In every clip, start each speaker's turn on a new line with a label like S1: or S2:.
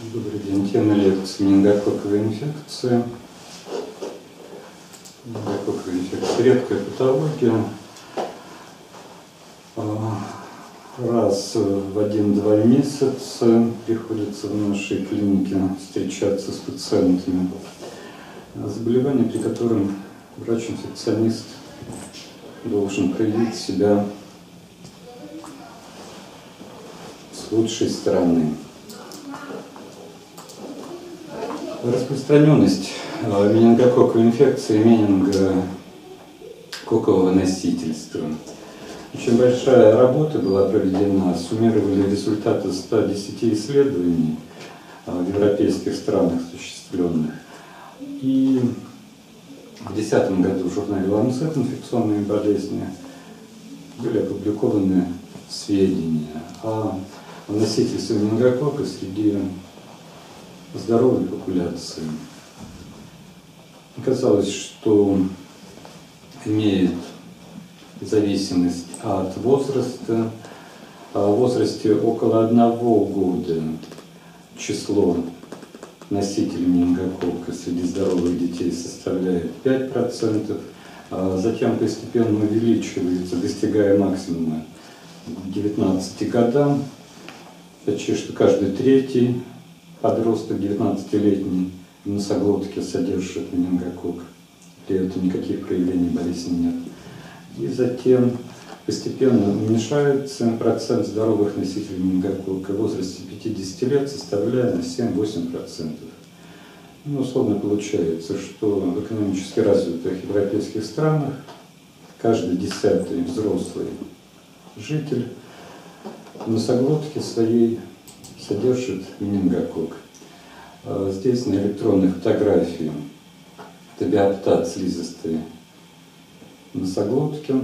S1: Добрый день. Тема лекции «Менингококковая инфекция». Менингококковая инфекция – редкая патология. А, раз в один-два месяца приходится в нашей клинике встречаться с пациентами. Заболевание, при котором врач-инфекционист должен проявить себя с лучшей стороны. Распространенность э, менингококковой инфекции менингококкового носительства. Очень большая работа была проведена, суммировали результаты 110 исследований э, в европейских странах осуществленных. И в 2010 году в журнале Lancet инфекционные болезни были опубликованы сведения о носительстве менингококка среди здоровой популяции. Оказалось, что имеет зависимость от возраста. А в возрасте около одного года число носителей менингококка среди здоровых детей составляет 5%, а затем постепенно увеличивается, достигая максимума к 19 годам, почти что каждый третий подросток 19-летний в носоглотке содержит менингокок. При этом никаких проявлений болезни нет. И затем постепенно уменьшается процент здоровых носителей менингокока. В возрасте 50 лет составляет 7-8%. Ну, условно получается, что в экономически развитых европейских странах каждый десятый взрослый житель в носоглотке своей содержит менингокок. А здесь на электронной фотографии это биоптат слизистой носоглотки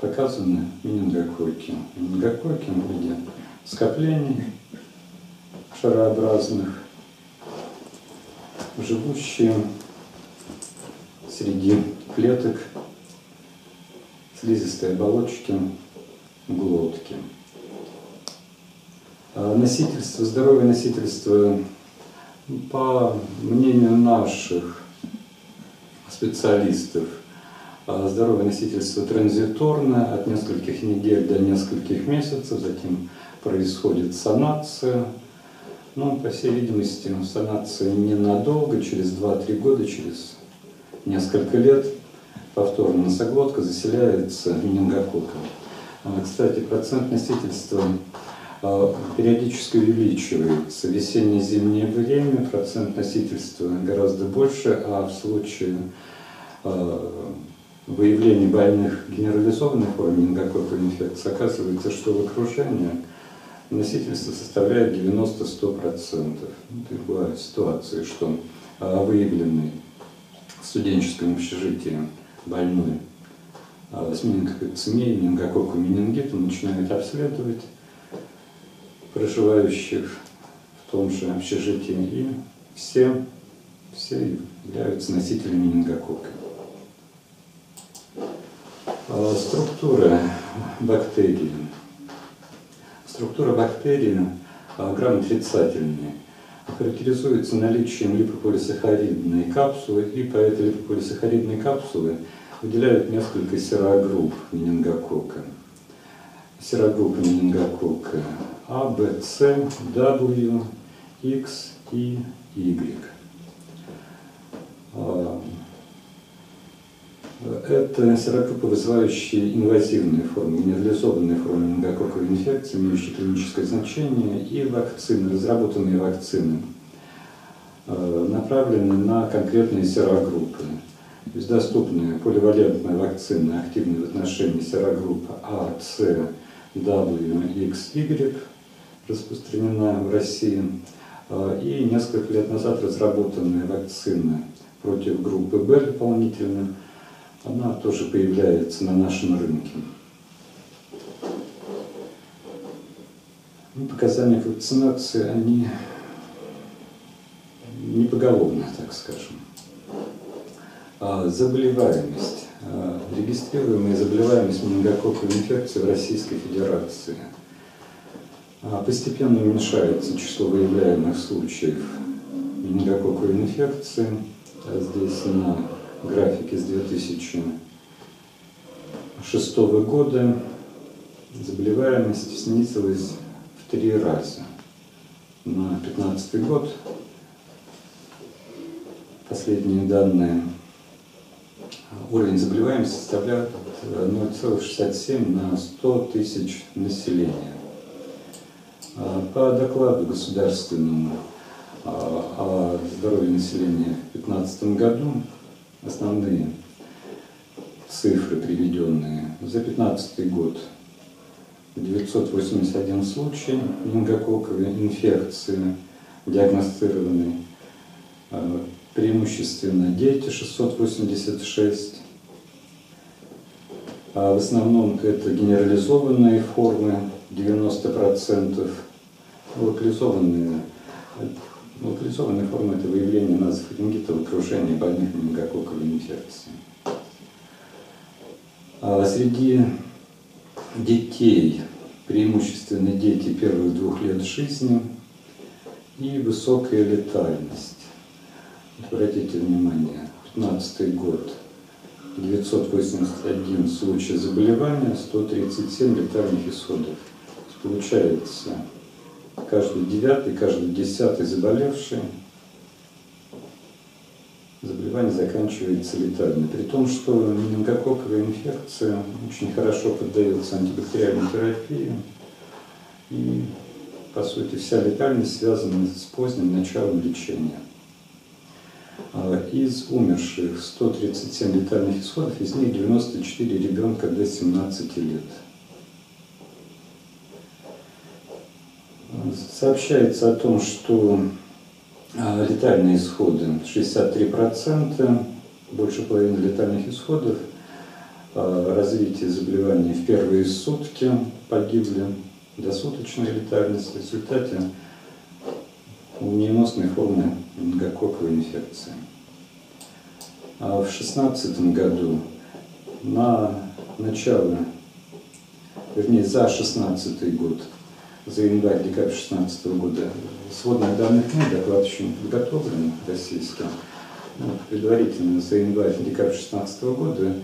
S1: показаны менингококи. Менингококи в виде скоплений шарообразных, живущие среди клеток слизистой оболочки глотки. А носительство, здоровое носительство, по мнению наших специалистов, а здоровое носительство транзиторное от нескольких недель до нескольких месяцев, затем происходит санация. Но, по всей видимости, санация ненадолго, через 2-3 года, через несколько лет повторно носоглотка заселяется менингококком. А, кстати, процент носительства периодически увеличивается. Весенне-зимнее время процент носительства гораздо больше, а в случае а, выявления больных генерализованной формы менингококковой инфекции оказывается, что в окружении носительство составляет 90-100%. Это бывают ситуации, что выявленный в студенческом общежитии больной с менингококцемией, менингококком менингитом начинают обследовать проживающих в том же общежитии, и все, все являются носителями менингококка. А, структура бактерии. Структура бактерии а, грамотрицательная характеризуется наличием липополисахаридной капсулы, и по этой липополисахаридной капсуле выделяют несколько серогрупп менингококка. Серогруппа менингококка а, Б, С, W, X и Y. А, это серогруппы, вызывающие инвазивные формы, генерализованные формы менингококковой инфекции, имеющие клиническое значение, и вакцины, разработанные вакцины, а, направлены на конкретные серогруппы. То есть доступные поливалентные вакцины, активные в отношении серогрупп А, С, W, X, Y, распространена в России. А, и несколько лет назад разработанная вакцина против группы Б дополнительно, она тоже появляется на нашем рынке. Ну, показания вакцинации, они не поголовно, так скажем. А заболеваемость, а, регистрируемая заболеваемость менингококковой инфекции в Российской Федерации – А постепенно уменьшается число выявляемых случаев менингококковой инфекции. Здесь на графике с 2006 года заболеваемость снизилась в три раза. На 2015 год последние данные уровень заболеваемости составляет 0,67 на 100 тысяч населения. А, по докладу государственному а, о здоровье населения в 2015 году основные цифры, приведенные за 2015 год. 981 случай менингококковой инфекции диагностированной, а, преимущественно дети 686. А в основном это генерализованные формы 90%, локализованные, локализованные формы это выявление назофарингита в окружении больных менингококковой инфекции. А среди детей, преимущественно дети первых двух лет жизни и высокая летальность. Обратите внимание, 15 год, 981 случай заболевания, 137 летальных исходов. Получается, каждый девятый, каждый десятый заболевший заболевание заканчивается летально. При том, что менингококковая инфекция очень хорошо поддается антибактериальной терапии. И, по сути, вся летальность связана с поздним началом лечения. А из умерших 137 летальных исходов, из них 94 ребенка до 17 лет. Сообщается о том, что а, летальные исходы 63%, больше половины летальных исходов, а, развитие заболеваний в первые сутки погибли, досуточная летальность в результате молниеносной формы менингококковой инфекции. А в 2016 году на начало, вернее за 2016 год за январь-декабрь 2016 года. Сводных данных нет, доклад еще не подготовлен российским. Ну, предварительно за январь-декабрь 2016 года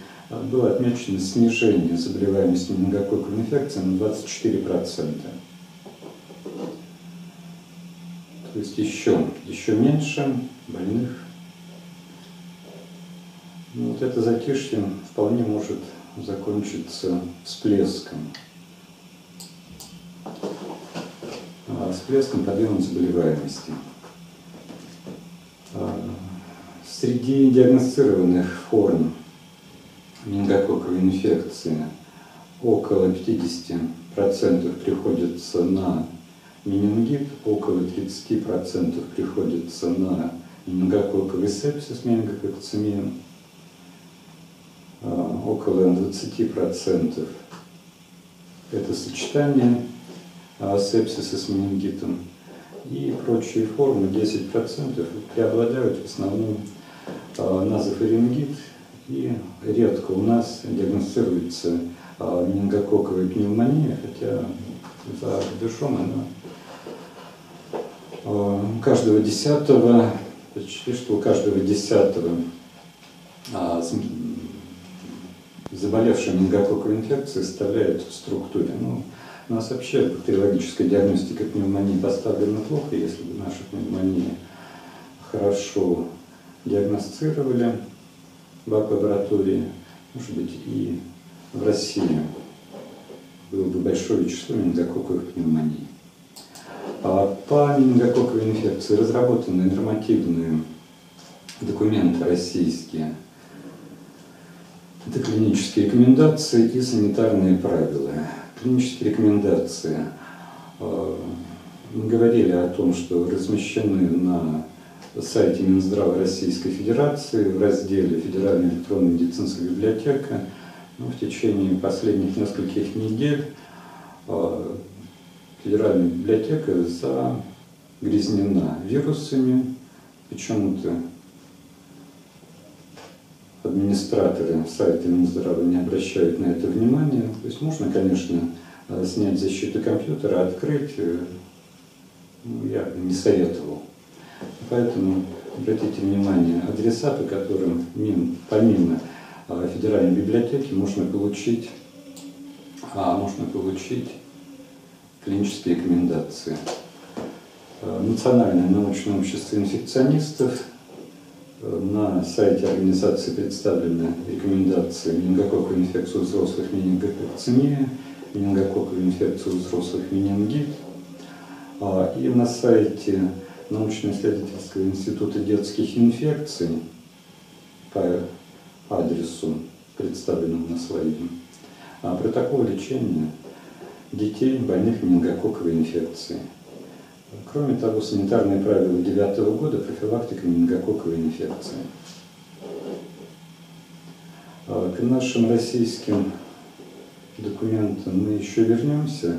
S1: было отмечено снижение заболеваемости менингококковой инфекцией на 24%. То есть еще, еще меньше больных. Ну, вот это затишье вполне может закончиться всплеском всплеском подъема заболеваемости. А, среди диагностированных форм менингококковой инфекции около 50% приходится на менингит, около 30% приходится на менингококковый сепсис, менингококцемию, а, около 20% это сочетание а, сепсиса с менингитом. И прочие формы, 10%, преобладают в основном а, назофарингит, и редко у нас диагностируется менингококковая пневмония, хотя за рубежом она каждого десятого, почти что у каждого десятого заболевшая менингококковой инфекцией составляет в структуре. Ну, у нас вообще бактериологическая диагностика пневмонии поставлена плохо, если бы нашу пневмонию хорошо диагностировали в лаборатории, может быть, и в России было бы большое число менингококковых пневмоний. А по менингококковой инфекции разработаны нормативные документы российские. Это клинические рекомендации и санитарные правила клинические рекомендации. Э, мы говорили о том, что размещены на сайте Минздрава Российской Федерации в разделе «Федеральная электронная медицинская библиотека». Ну, в течение последних нескольких недель э, Федеральная библиотека загрязнена вирусами. Почему-то администраторы сайта Минздрава не обращают на это внимания. То есть можно, конечно, э, снять защиту компьютера, открыть, э, ну, я бы не советовал. Поэтому обратите внимание, адреса, по которым помимо э, Федеральной библиотеки можно получить, а, можно получить клинические рекомендации. Национальное научное общество инфекционистов – на сайте организации представлены рекомендации менингококковой инфекции у взрослых менингококцемия, менингококковой инфекции у взрослых менингит. А, и на сайте научно-исследовательского института детских инфекций по адресу, представленному на слайде, а, протокол лечения детей больных менингококковой инфекцией. Кроме того, санитарные правила 2009 года профилактика менингококковой инфекции. А, к нашим российским документам мы еще вернемся.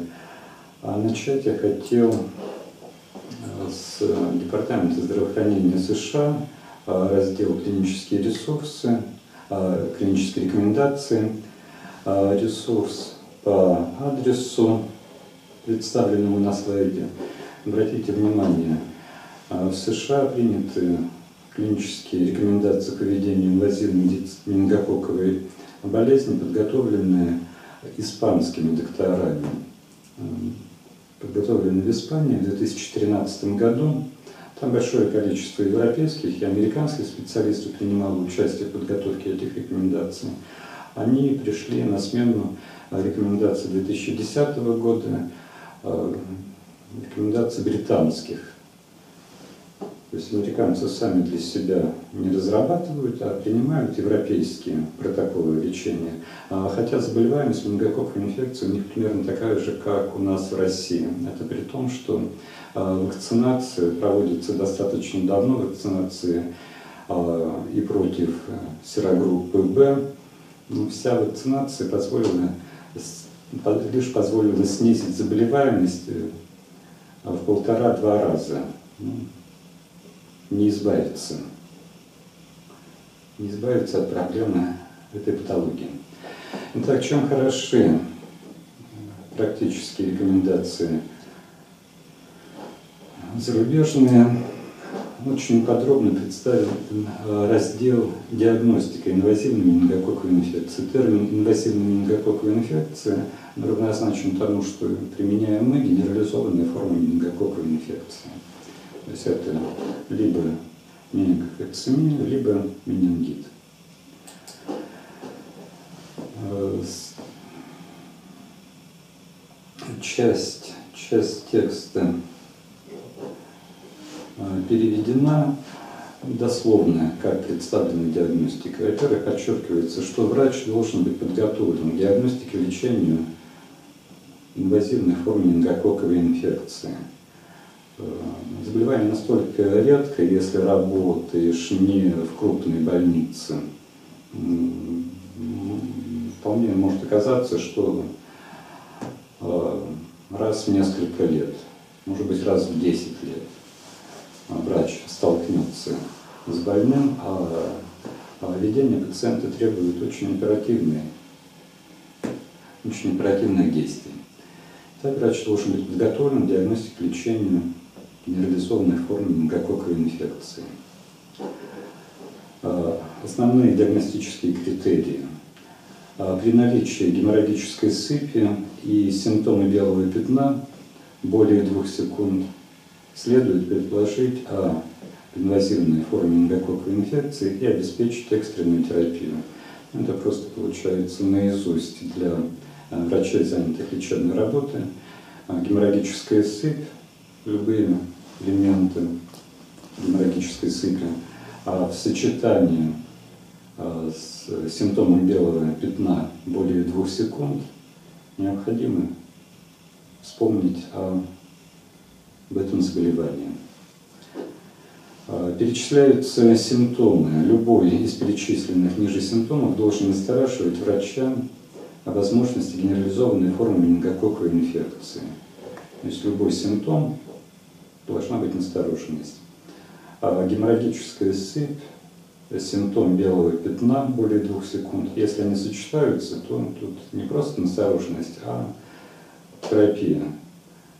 S1: А начать я хотел а, с Департамента здравоохранения США, а, раздел клинические ресурсы, клинические рекомендации, ресурс по адресу, представленному на слайде. Обратите внимание, а, в США приняты клинические рекомендации по ведению инвазивной менингококковой болезни, подготовленные испанскими докторами. Подготовлены в Испании в 2013 году. Там большое количество европейских и американских специалистов принимало участие в подготовке этих рекомендаций. Они пришли на смену рекомендаций 2010 года, а, рекомендаций британских. То есть американцы сами для себя не разрабатывают, а принимают европейские протоколы лечения. А хотя заболеваемость менингококковой инфекции у них примерно такая же, как у нас в России. Это при том, что а, вакцинация проводится достаточно давно, вакцинации а, и против э, серогруппы Б. Но вся вакцинация позволила, лишь позволила снизить заболеваемость э, в полтора-два раза ну, не избавиться. Не избавиться от проблемы этой патологии. Итак, чем хороши практические рекомендации зарубежные? Очень подробно представлен раздел диагностика инвазивной менингококковой инфекции. Термин инвазивная менингококковая инфекция равнозначен тому, что применяем мы, генерализованная форма менингококковой инфекции. То есть это либо менингококцемия, либо менингит. Э, часть, часть текста э, переведена дословно, как представлена диагностика. Во-первых, подчеркивается, что врач должен быть подготовлен к диагностике и лечению инвазивной формы менингококковой инфекции. Э, заболевание настолько редко, если работаешь не в крупной больнице, вполне может оказаться, что э, раз в несколько лет, может быть раз в 10 лет врач столкнется с больным, а, а ведение пациента требует очень оперативной, очень оперативных действий. Так врач должен быть подготовлен к диагностике лечению генерализованной формы менингококковой инфекции. А, основные диагностические критерии. А, при наличии геморрагической сыпи и симптомы белого пятна более двух секунд следует предположить о инвазивной форме менингококковой инфекции и обеспечить экстренную терапию. Это просто получается наизусть для Э, врачей, занятых лечебной работой, э, геморрагическая сыпь, любые элементы геморрагической сыпи, а в сочетании э, с симптомом белого пятна более двух секунд необходимо вспомнить об этом заболевании. Перечисляются симптомы. Любой из перечисленных ниже симптомов должен настораживать врача о возможности генерализованной формы менингококковой инфекции. То есть любой симптом должна быть настороженность. А геморрагическая сыпь, симптом белого пятна более двух секунд, если они сочетаются, то тут не просто настороженность, а терапия.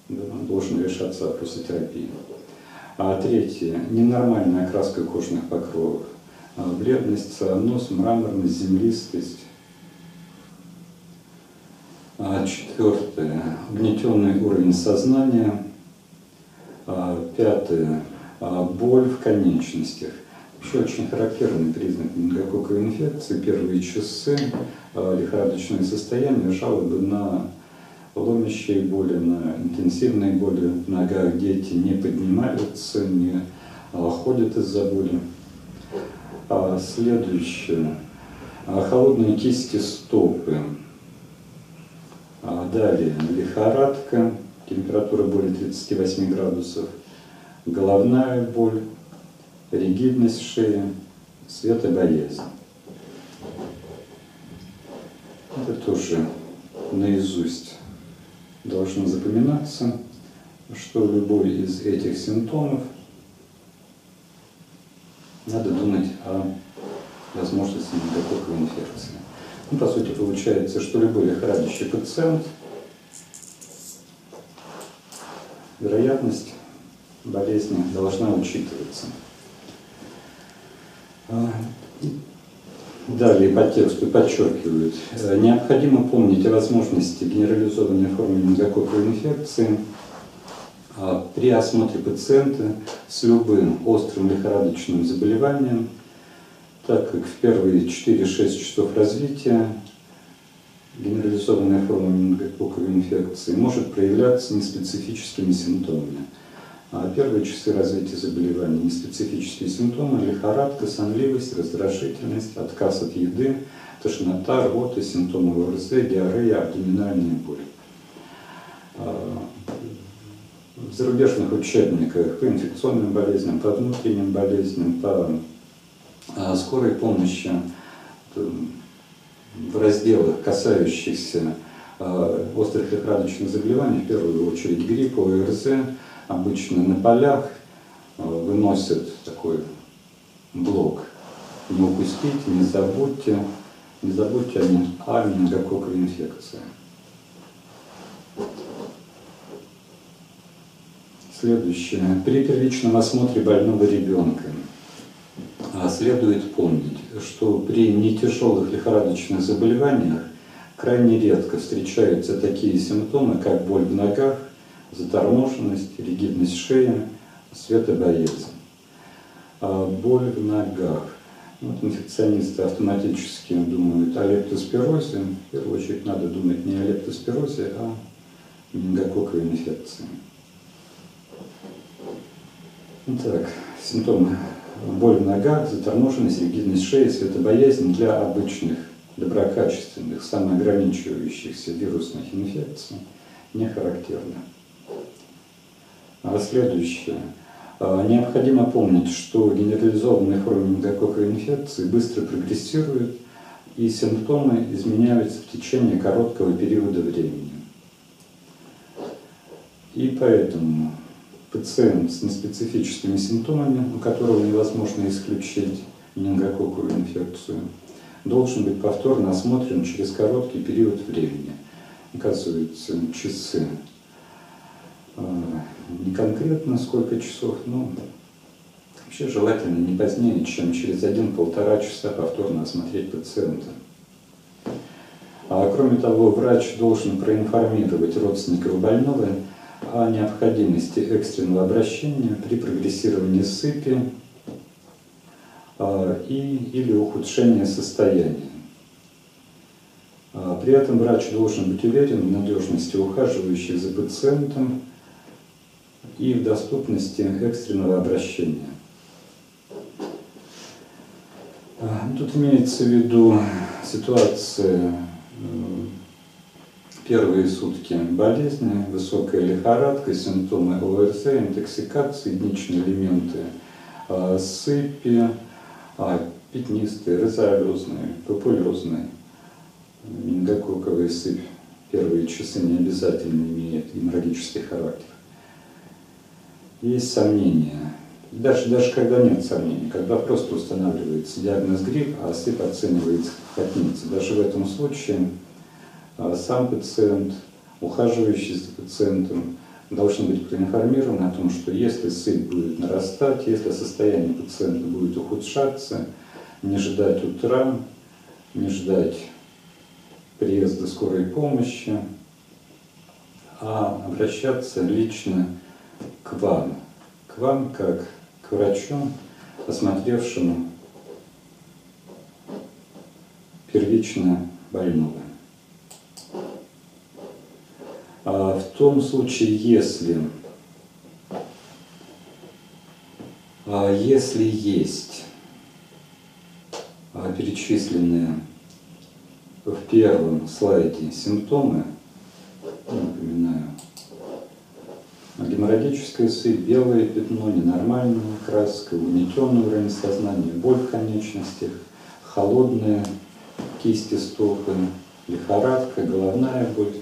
S1: Должен решаться о терапии. А третье. Ненормальная окраска кожных покровов. А, бледность, нос, мраморность, землистость. А, четвертое. Угнетенный уровень сознания. А, пятое. Боль в конечностях. Еще очень характерный признак менингококковой инфекции. Первые часы лихорадочное состояние, жалобы на ломящие боли, на интенсивные боли в ногах. Дети не поднимаются, не ходят из-за боли. А следующее. Холодные кисти стопы. А далее лихорадка, температура более 38 градусов, головная боль, ригидность шеи, светобоязнь. Это тоже наизусть должно запоминаться, что любой из этих симптомов надо думать о возможности менингококковой инфекции. Ну, по сути, получается, что любой лихорадящий пациент, вероятность болезни должна учитываться. Далее по тексту подчеркивают, э, необходимо помнить о возможности генерализованной формы менингококковой инфекции а, при осмотре пациента с любым острым лихорадочным заболеванием, так как в первые 4-6 часов развития генерализованная форма менингококковой инфекции может проявляться неспецифическими симптомами – первые часы развития заболевания неспецифические симптомы – лихорадка, сонливость, раздражительность, отказ от еды, тошнота, рвота, симптомы ОРЗ, диарея, абдоминальная боль. А, в зарубежных учебниках по инфекционным болезням, по внутренним болезням, по а, скорой помощи, в разделах, касающихся острых лихорадочных заболеваний, в первую очередь гриппа, ОРЗ, обычно на полях э, выносят такой блок. Не упустите, не забудьте, не забудьте о менингококковой инфекции. Следующее. При первичном осмотре больного ребенка а, следует помнить, что при нетяжелых лихорадочных заболеваниях крайне редко встречаются такие симптомы, как боль в ногах, заторможенность, ригидность шеи, светобоязнь. А боль в ногах. Вот инфекционисты автоматически думают о лептоспирозе. В первую очередь надо думать не о лептоспирозе, а о менингококковой инфекции. Итак, симптомы. Боль в ногах, заторможенность, ригидность шеи, светобоязнь для обычных, доброкачественных, самоограничивающихся вирусных инфекций не характерны. А следующее. А, необходимо помнить, что генерализованные формы менингококковой инфекции быстро прогрессируют, и симптомы изменяются в течение короткого периода времени. И поэтому пациент с неспецифическими симптомами, у которого невозможно исключить менингококковую инфекцию, должен быть повторно осмотрен через короткий период времени, оказывается, часы а, не конкретно сколько часов, но вообще желательно не позднее, чем через один-полтора часа повторно осмотреть пациента. А кроме того, врач должен проинформировать родственников больного о необходимости экстренного обращения при прогрессировании сыпи а, и, или ухудшении состояния. А, при этом врач должен быть уверен в надежности ухаживающих за пациентом, и в доступности экстренного обращения. А, тут имеется в виду ситуация первые сутки болезни, высокая лихорадка, симптомы ОРЗ, интоксикации, единичные элементы а, сыпи, а, пятнистые, розоолезные, папулезные, менингококковая сыпь. Первые часы не обязательно имеют геморрагический характер есть сомнения. Даже, даже когда нет сомнений, когда просто устанавливается диагноз грипп, а сыпь оценивается как хотница. Даже в этом случае а, сам пациент ухаживающие за пациентом должны быть проинформированы о том, что если сыпь будет нарастать, если состояние пациента будет ухудшаться, не ждать утра, не ждать приезда скорой помощи, а обращаться лично к вам, к вам как к врачу, осмотревшему первично больного. А в том случае, если, а если есть перечисленные в первом слайде симптомы, сыпь, белое пятно, ненормальная краска, угнетенный уровень сознания, боль в конечностях, холодные кисти стопы, лихорадка, головная боль,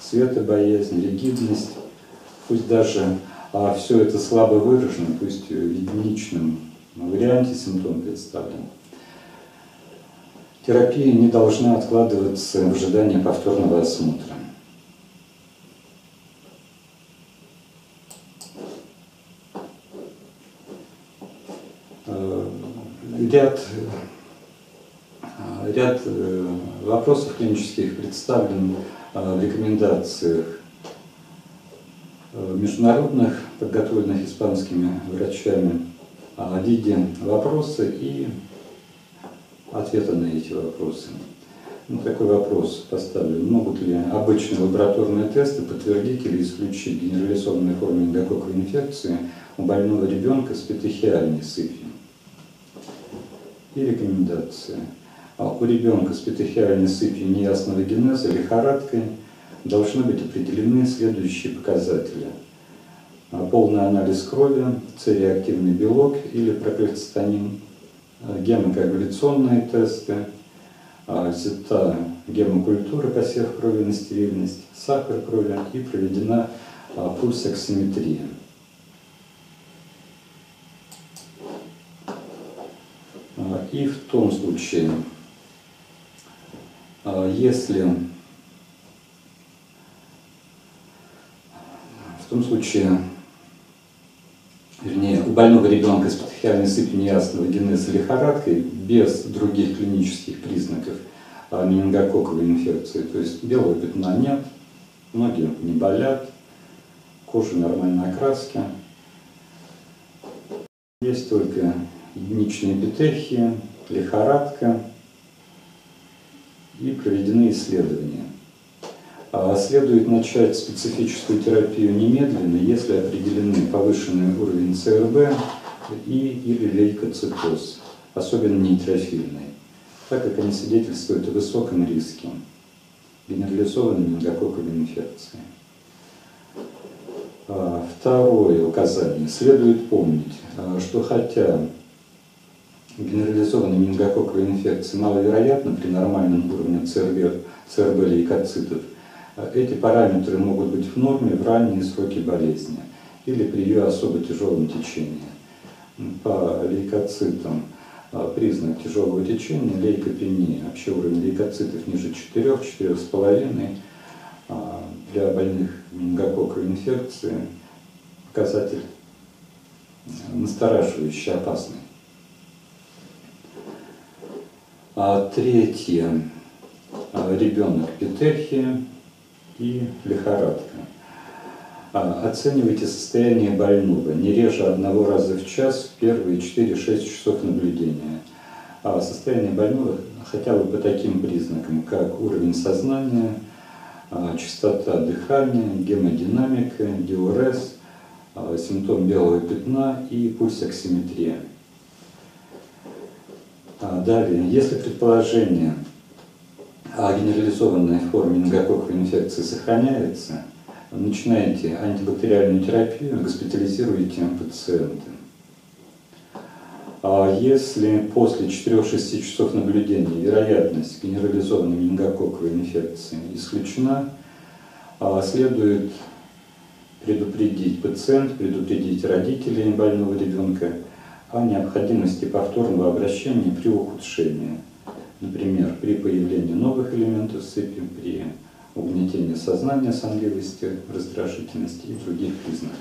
S1: цветобоязнь, ригидность, пусть даже а все это слабо выражено, пусть в единичном варианте симптом представлен. Терапия не должна откладываться в ожидании повторного осмотра. Э, ряд, ряд э, вопросов клинических представлен э, в рекомендациях международных, подготовленных испанскими врачами, в виде вопроса и ответа на эти вопросы. Ну, такой вопрос поставлен. Могут ли обычные лабораторные тесты подтвердить или исключить генерализованные формы менингококковой инфекции у больного ребенка с петехиальной сыпью? И рекомендация. А у ребенка с петехиальной сыпью неясного генеза, лихорадкой, должны быть определены следующие показатели. А, полный анализ крови, С-реактивный белок или проклецитонин, Э, гемокоагуляционные тесты, а, взята гемокультура, посев крови на стерильность, сахар крови и проведена а, пульсоксиметрия. А, и в том случае, если в том случае вернее, у больного ребенка с патохиальной сыпью неясного генеза лихорадкой без других клинических признаков а, менингококковой инфекции, то есть белого пятна нет, ноги не болят, кожа нормальной окраски. Есть только единичные эпитехии, лихорадка и проведены исследования. А следует начать специфическую терапию немедленно, если определены повышенный уровень ЦРБ и или лейкоцитоз, особенно нейтрофильный, так как они свидетельствуют о высоком риске генерализованной менингококковой инфекции. А, второе указание. Следует помнить, а, что хотя генерализованная менингококковая инфекция маловероятна при нормальном уровне ЦРБ, ЦРБ лейкоцитов, эти параметры могут быть в норме в ранние сроки болезни или при ее особо тяжелом течении. По лейкоцитам а, признак тяжелого течения – лейкопения. Вообще уровень лейкоцитов ниже 4, 4,5. А, для больных менингококковой инфекции показатель настораживающий, опасный. А третье. Ребенок петехия и лихорадка. А, оценивайте состояние больного не реже одного раза в час в первые 4-6 часов наблюдения. А состояние больного хотя бы по таким признакам, как уровень сознания, а, частота дыхания, гемодинамика, диурез, а, симптом белого пятна и пульсоксиметрия. Далее, если предположение а генерализованная форма менингококковой инфекции сохраняется, начинаете антибактериальную терапию, госпитализируете пациента. А если после 4-6 часов наблюдения вероятность генерализованной менингококковой инфекции исключена, а следует предупредить пациент, предупредить родителей больного ребенка о необходимости повторного обращения при ухудшении – Например, при появлении новых элементов сыпи, при угнетения сознания, сонливости, раздражительности и других признаков.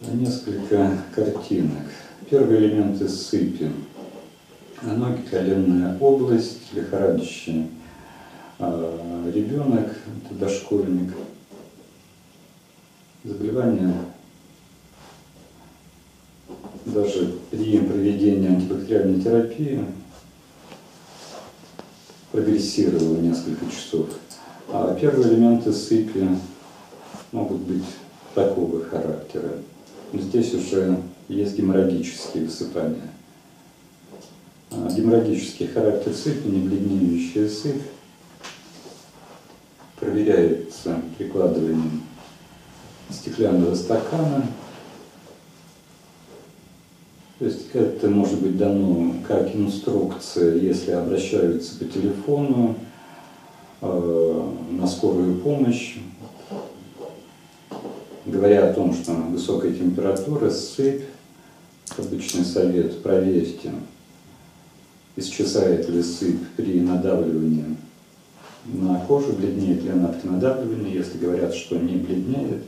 S1: Несколько картинок. Первый элемент из сыпи. Ноги, коленная область, лихорадящий э, ребенок, это дошкольник. Заболевание даже при проведении антибактериальной терапии прогрессировало несколько часов. А первые элементы сыпи могут быть такого характера. Здесь уже есть геморрагические высыпания. А, геморрагический характер сыпи, не бледнеющая сыпь, проверяется прикладыванием стеклянного стакана. То есть это может быть дано как инструкция, если обращаются по телефону э, на скорую помощь, говоря о том, что высокая температура, сыпь, обычный совет, проверьте, исчезает ли сыпь при надавливании на кожу, бледнеет ли она при надавливании. Если говорят, что не бледнеет,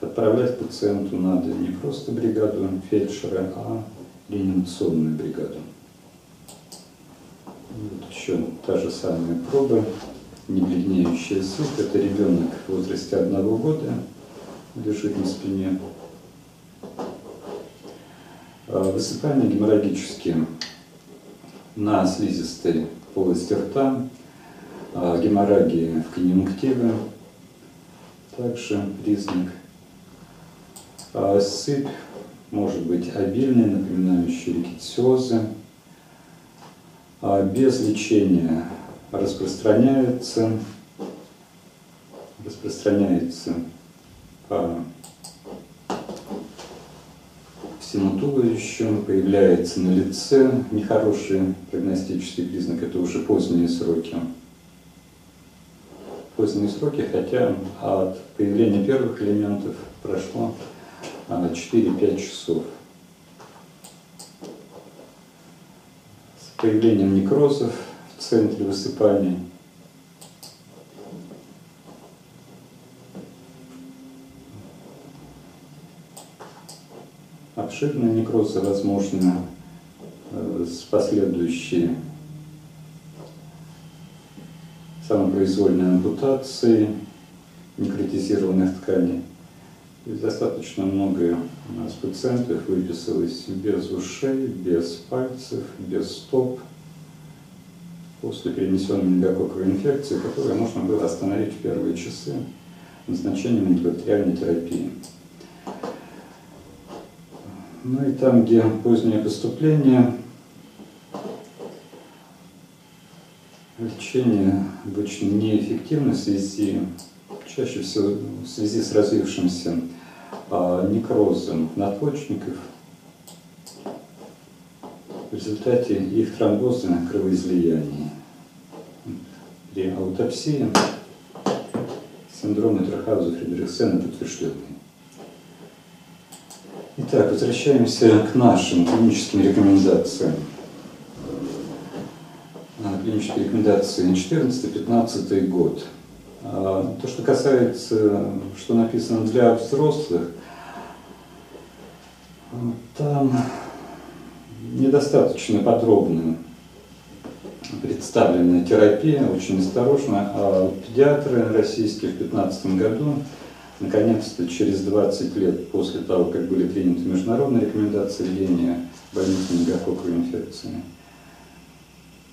S1: отправлять пациенту надо не просто бригаду фельдшера, а реанимационную бригаду. Вот еще та же самая проба, не бледнеющая сыпь. Это ребенок в возрасте одного года, лежит на спине. А, высыпание геморрагические на слизистой полости рта, а, геморрагии в конъюнктиве, также признак. А, сыпь может быть обильной, напоминающей рикетиозы. Без лечения распространяется, распространяется по всему туловищу, появляется на лице нехороший прогностический признак, это уже поздние сроки. Поздние сроки, хотя от появления первых элементов прошло 4-5 часов. С появлением некрозов в центре высыпания – обширные некрозы возможны э, с последующей самопроизвольной ампутацией некротизированных тканей. То есть достаточно много у нас пациентов выписалось без ушей, без пальцев, без стоп после перенесенной менингококковой инфекции, которую можно было остановить в первые часы назначением антибактериальной терапии. Ну и там, где позднее поступление, лечение обычно неэффективно в связи, чаще всего в связи с развившимся а, некрозом надпочечников. В результате их тромбоза кровоизлияния. При аутопсии синдром Этерхауза Фредериксена подтвержденный. Итак, возвращаемся к нашим клиническим рекомендациям. А, клинические рекомендации 14-15 год. А, то, что касается, что написано для взрослых, там недостаточно подробно представленная терапия, очень осторожно. А педиатры российские в 2015 году Наконец-то, через 20 лет после того, как были приняты международные рекомендации ведения больниц менингококковой инфекции,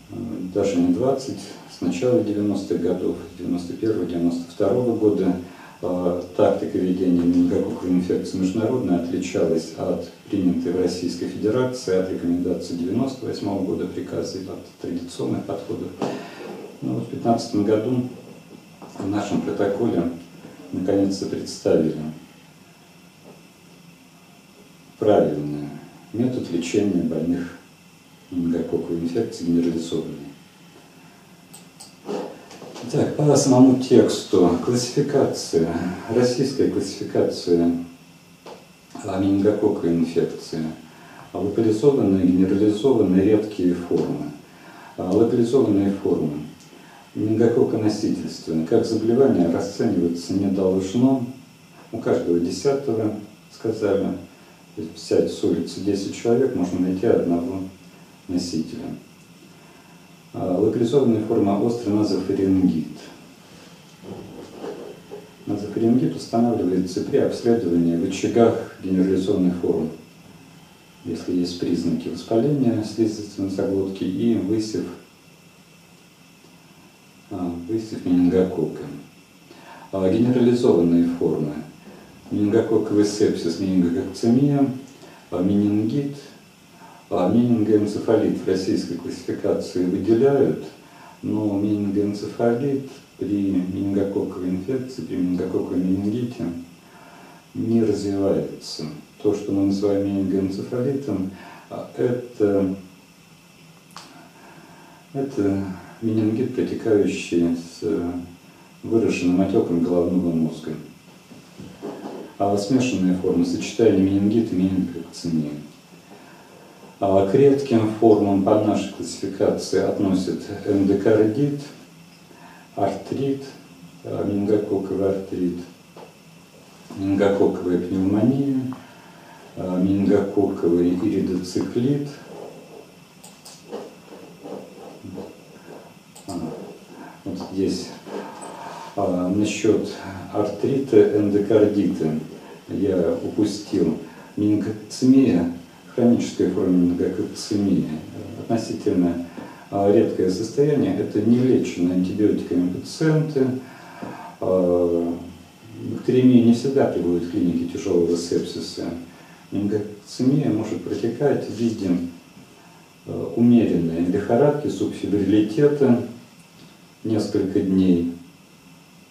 S1: даже не 20, с начала 90-х годов, 91-92 года, э, тактика ведения менингококковой инфекции международная отличалась от принятой в Российской Федерации, от рекомендаций 98 года приказа и от традиционных подходов. Но в 2015 году в нашем протоколе наконец-то представили правильный метод лечения больных менингококковой инфекцией генерализованной. Так, по самому тексту классификация, российская классификация менингококковой инфекции, локализованные, генерализованные, редкие формы. Локализованные формы Менингококоносительственное. Как заболевание расцениваться не должно. У каждого десятого, сказали, взять с улицы 10 человек, можно найти одного носителя. А, локализованная форма острый назофарингит. Назофарингит устанавливается при обследовании в очагах генерализованных форм, если есть признаки воспаления слизистой носоглотки и высев, а, высев менингококка. А, генерализованные формы. Менингококковый сепсис, менингококцемия, менингит – а менингоэнцефалит в российской классификации выделяют, но менингоэнцефалит при менингококковой инфекции, при менингококковой менингите не развивается. То, что мы называем менингоэнцефалитом, это, это менингит, протекающий с выраженным отеком головного мозга. А смешанная форма сочетания менингита и менингококцемии. А к редким формам по нашей классификации относят эндокардит, артрит, а, менингококковый артрит, менингококковая пневмония, а, менингококковый иридоциклит. Вот здесь насчет артрита эндокардита я упустил. Менингоцемия хроническая форма менингококцемии, относительно а, редкое состояние, это не леченные антибиотиками пациенты. А, бактериемия не всегда приводит к клинике тяжелого сепсиса. Менингокцемия может протекать в виде а, умеренной лихорадки, субфибрилитета несколько дней,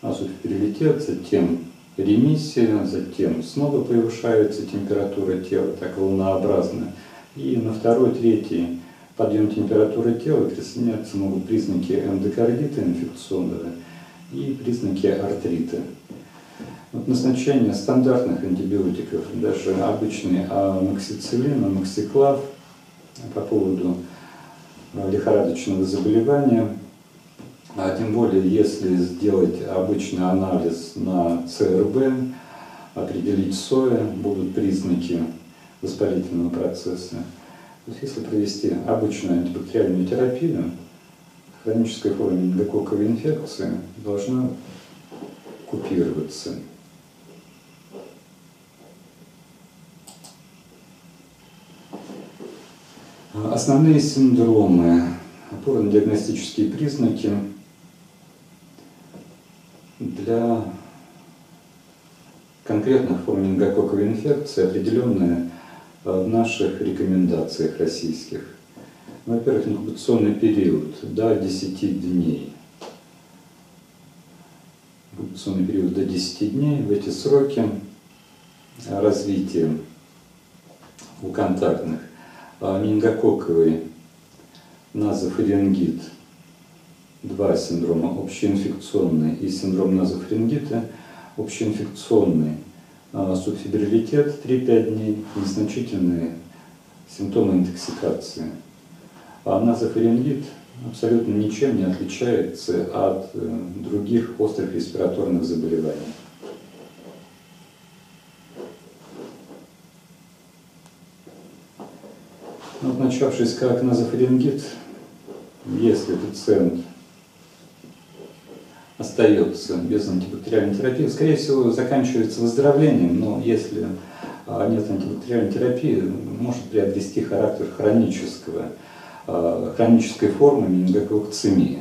S1: а субфибрилитет затем ремиссия, затем снова повышается температура тела, так волнообразно. И на второй, третий подъем температуры тела присоединяются могут признаки эндокардита инфекционного и признаки артрита. Вот назначение стандартных антибиотиков, даже обычный амоксициллин, амоксиклав по поводу лихорадочного заболевания – а тем более, если сделать обычный анализ на ЦРБ, определить СОЯ, будут признаки воспалительного процесса. То есть, если провести обычную антибактериальную терапию, хроническая форма менингококковой инфекции должна купироваться. Основные синдромы, опорно-диагностические признаки для конкретных форм менингококковой инфекции определенные э, в наших рекомендациях российских. Ну, во-первых, инкубационный период до 10 дней. Инкубационный период до 10 дней. В эти сроки развития у контактных а менингококковый назофарингит – два синдрома, общеинфекционный и синдром назофарингита, общеинфекционный а, субфибрилитет 3-5 дней, незначительные симптомы интоксикации. А назофарингит абсолютно ничем не отличается от э, других острых респираторных заболеваний. Вот начавшись как назофарингит, если пациент остается без антибактериальной терапии, скорее всего, заканчивается выздоровлением, но если а, нет антибактериальной терапии, может приобрести характер хронического, а, хронической формы менингококцемии.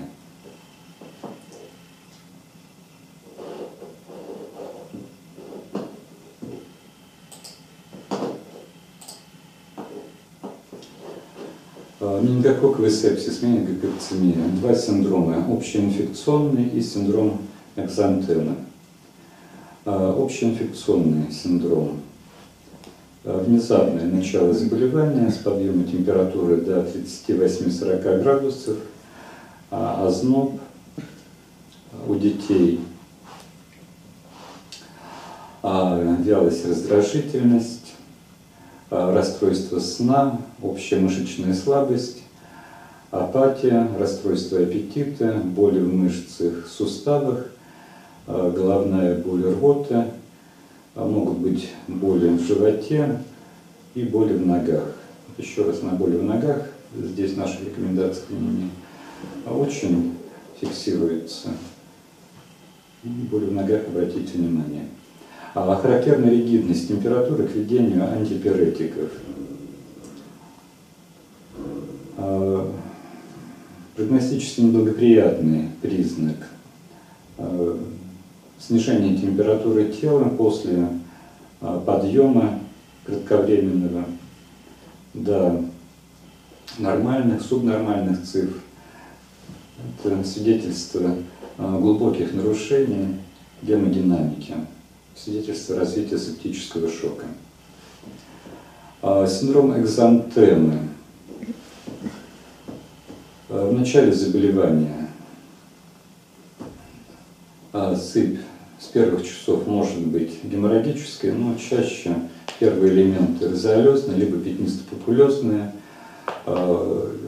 S1: Менингококковый сепсис, менингококцемия. Два синдрома. Общеинфекционный и синдром экзантемы. А, общеинфекционный синдром. А, внезапное начало заболевания с подъемом температуры до 38-40 градусов, а, озноб у детей, вялость, раздражительность, расстройство сна, общая мышечная слабость, апатия, расстройство аппетита, боли в мышцах, суставах, головная боль рвота, могут быть боли в животе и боли в ногах. Еще раз на боли в ногах, здесь наши рекомендации очень фиксируется. Боли в ногах обратите внимание. А характерная ригидность температуры к введению антипиретиков. Прогностически неблагоприятный признак а, снижение температуры тела после а, подъема кратковременного до нормальных, субнормальных цифр. Это свидетельство глубоких нарушений гемодинамики свидетельство развития септического шока. Синдром экзантемы. А, в начале заболевания а, сыпь с первых часов может быть геморрагической, но чаще первые элементы розолезные, либо пятнисто-популезные.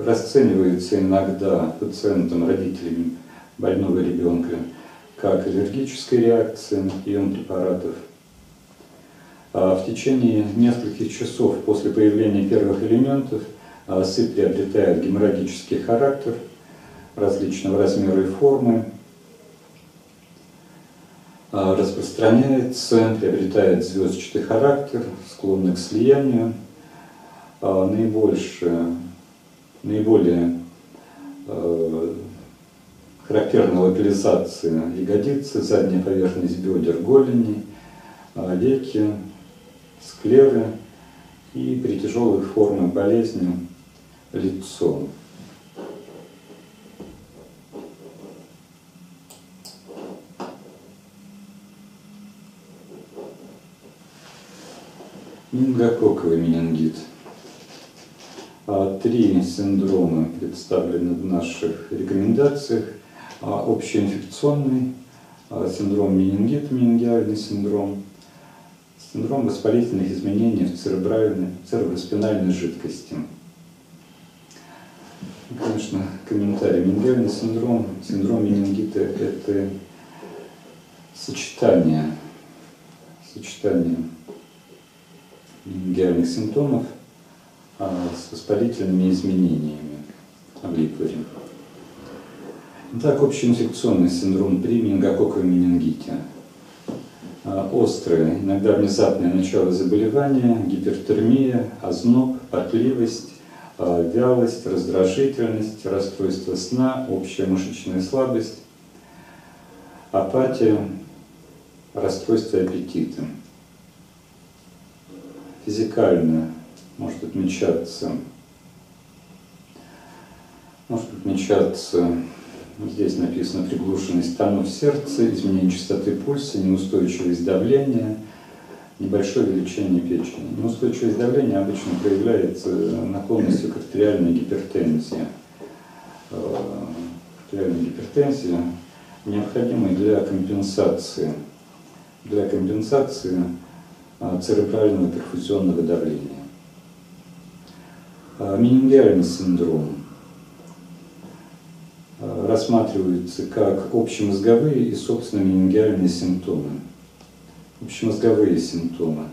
S1: Расценивается иногда пациентом, родителями больного ребенка как аллергическая реакция на прием препаратов. А в течение нескольких часов после появления первых элементов а, сыпь приобретает геморрагический характер различного размера и формы, а, распространяется, приобретает звездчатый характер, склонный к слиянию. Наибольшее, наиболее Характерна локализация ягодицы, задняя поверхность бедер, голени, веки, склеры и при тяжелых формах болезни лицо. Менингококковый менингит. Три синдрома представлены в наших рекомендациях – а, общеинфекционный а, синдром менингита, менингиальный синдром, синдром воспалительных изменений в церебральной, цереброспинальной жидкости. Конечно, комментарий. Менингиальный синдром, синдром менингита – это сочетание, сочетание менингиальных симптомов а, с воспалительными изменениями в ликворе. Итак, общеинфекционный синдром при менингококковом менингите. А, острое, иногда внезапное начало заболевания, гипертермия, озноб, потливость, вялость, раздражительность, расстройство сна, общая мышечная слабость, апатия, расстройство аппетита. Физикально может отмечаться, может отмечаться Здесь написано приглушенность станов сердца, изменение частоты пульса, неустойчивость давления, небольшое увеличение печени. Неустойчивость давления обычно проявляется наклонностью к артериальной гипертензии. Э, артериальная гипертензия необходимой для компенсации, для компенсации э, церебрального перфузионного давления. Э, менингиальный синдром – Э, рассматриваются как общемозговые и собственно менингиальные симптомы. Общемозговые симптомы.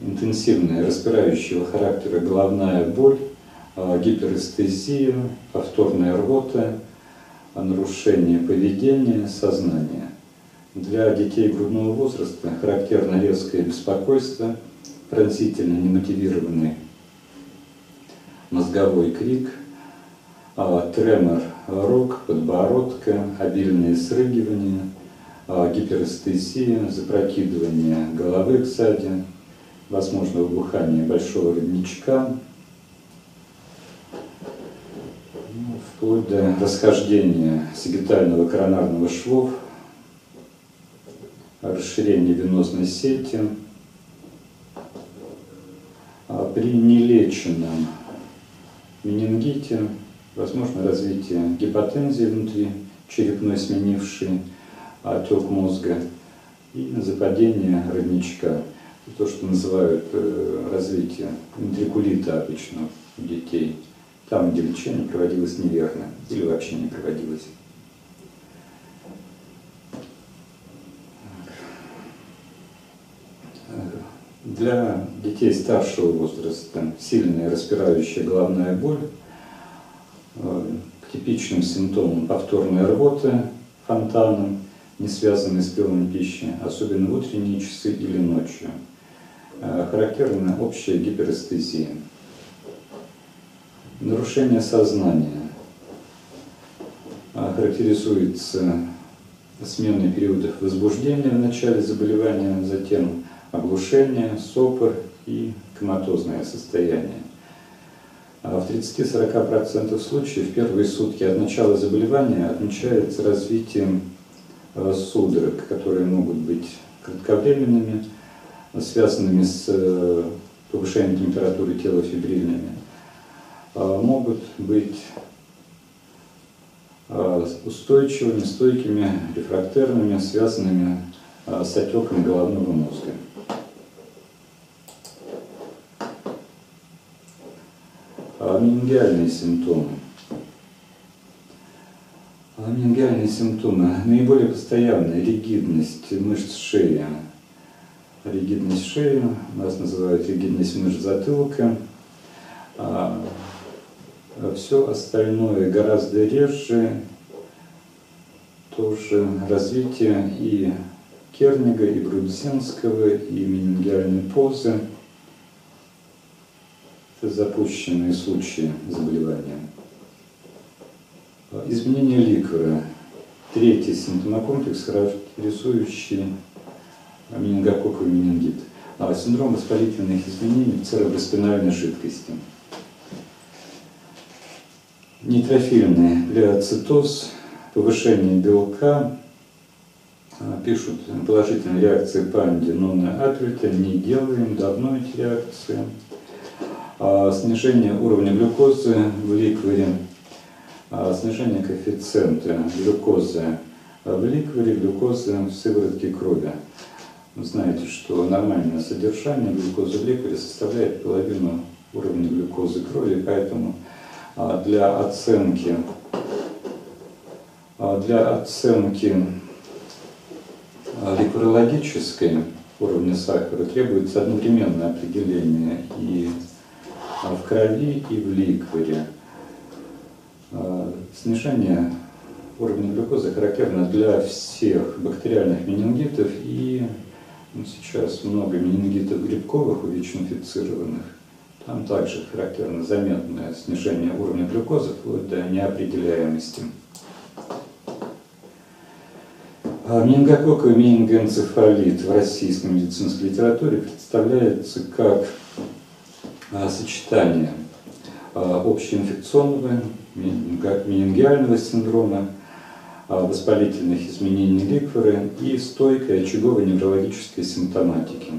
S1: Интенсивная распирающего характера головная боль, э, гиперэстезия, повторная рвота, нарушение поведения, сознания. Для детей грудного возраста характерно резкое беспокойство, пронзительно немотивированный мозговой крик, э, тремор рук, подбородка, обильные срыгивания, а, гиперэстезия, запрокидывание головы сзади, возможно выбухание большого родничка, ну, вплоть до расхождения сагитального коронарного швов, расширение венозной сети. А при нелеченном менингите возможно развитие гипотензии внутри черепной, сменившей отек мозга, и западение родничка. То, что называют э, развитие интрикулита обычно у детей, там, где лечение проводилось неверно или вообще не проводилось. Для детей старшего возраста сильная распирающая головная боль, э, к типичным симптомам повторной рвоты фонтаном, не связанные с приемом пищи, особенно в утренние часы или ночью. Э, характерна общая гиперэстезия. Нарушение сознания э, характеризуется сменой периодов возбуждения в начале заболевания, затем оглушение, сопор и коматозное состояние. А в 30-40% случаев первые сутки от начала заболевания отмечается развитием э, судорог, которые могут быть кратковременными, связанными с э, повышением температуры тела фибрильными, а могут быть э, устойчивыми, стойкими, рефрактерными, связанными с отеком головного мозга. Менингиальные симптомы. Менингиальные симптомы. Наиболее постоянная ригидность мышц шеи. Ригидность шеи, нас называют ригидность мышц затылка. А все остальное гораздо реже. Тоже развитие и Кернига, и Брудзинского, и менингиальной позы – запущенные случаи заболевания. Изменение ликора. Третий симптомокомплекс, характеризующий менингококковый менингит. А синдром воспалительных изменений цереброспинальной жидкости. Нейтрофильный плеоцитоз, повышение белка, а, пишут положительные реакции Панди, Нона Атвельта, не делаем, давно эти реакции. А, снижение уровня глюкозы в ликворе, снижение коэффициента глюкозы в ликворе, глюкозы в сыворотке крови. Вы знаете, что нормальное содержание глюкозы в ликворе составляет половину уровня глюкозы крови, поэтому а, для оценки для оценки ликворологической уровня сахара требуется одновременное определение и в крови и в ликворе. А, снижение уровня глюкозы характерно для всех бактериальных менингитов и ну, сейчас много менингитов грибковых, увеч-инфицированных. Там также характерно заметное снижение уровня глюкозы вплоть до неопределяемости. А менингококковый менингоэнцефалит в российской медицинской литературе представляется как а, сочетание общеинфекционного, менингиального синдрома, а, воспалительных изменений ликворы и стойкой очаговой неврологической симптоматики.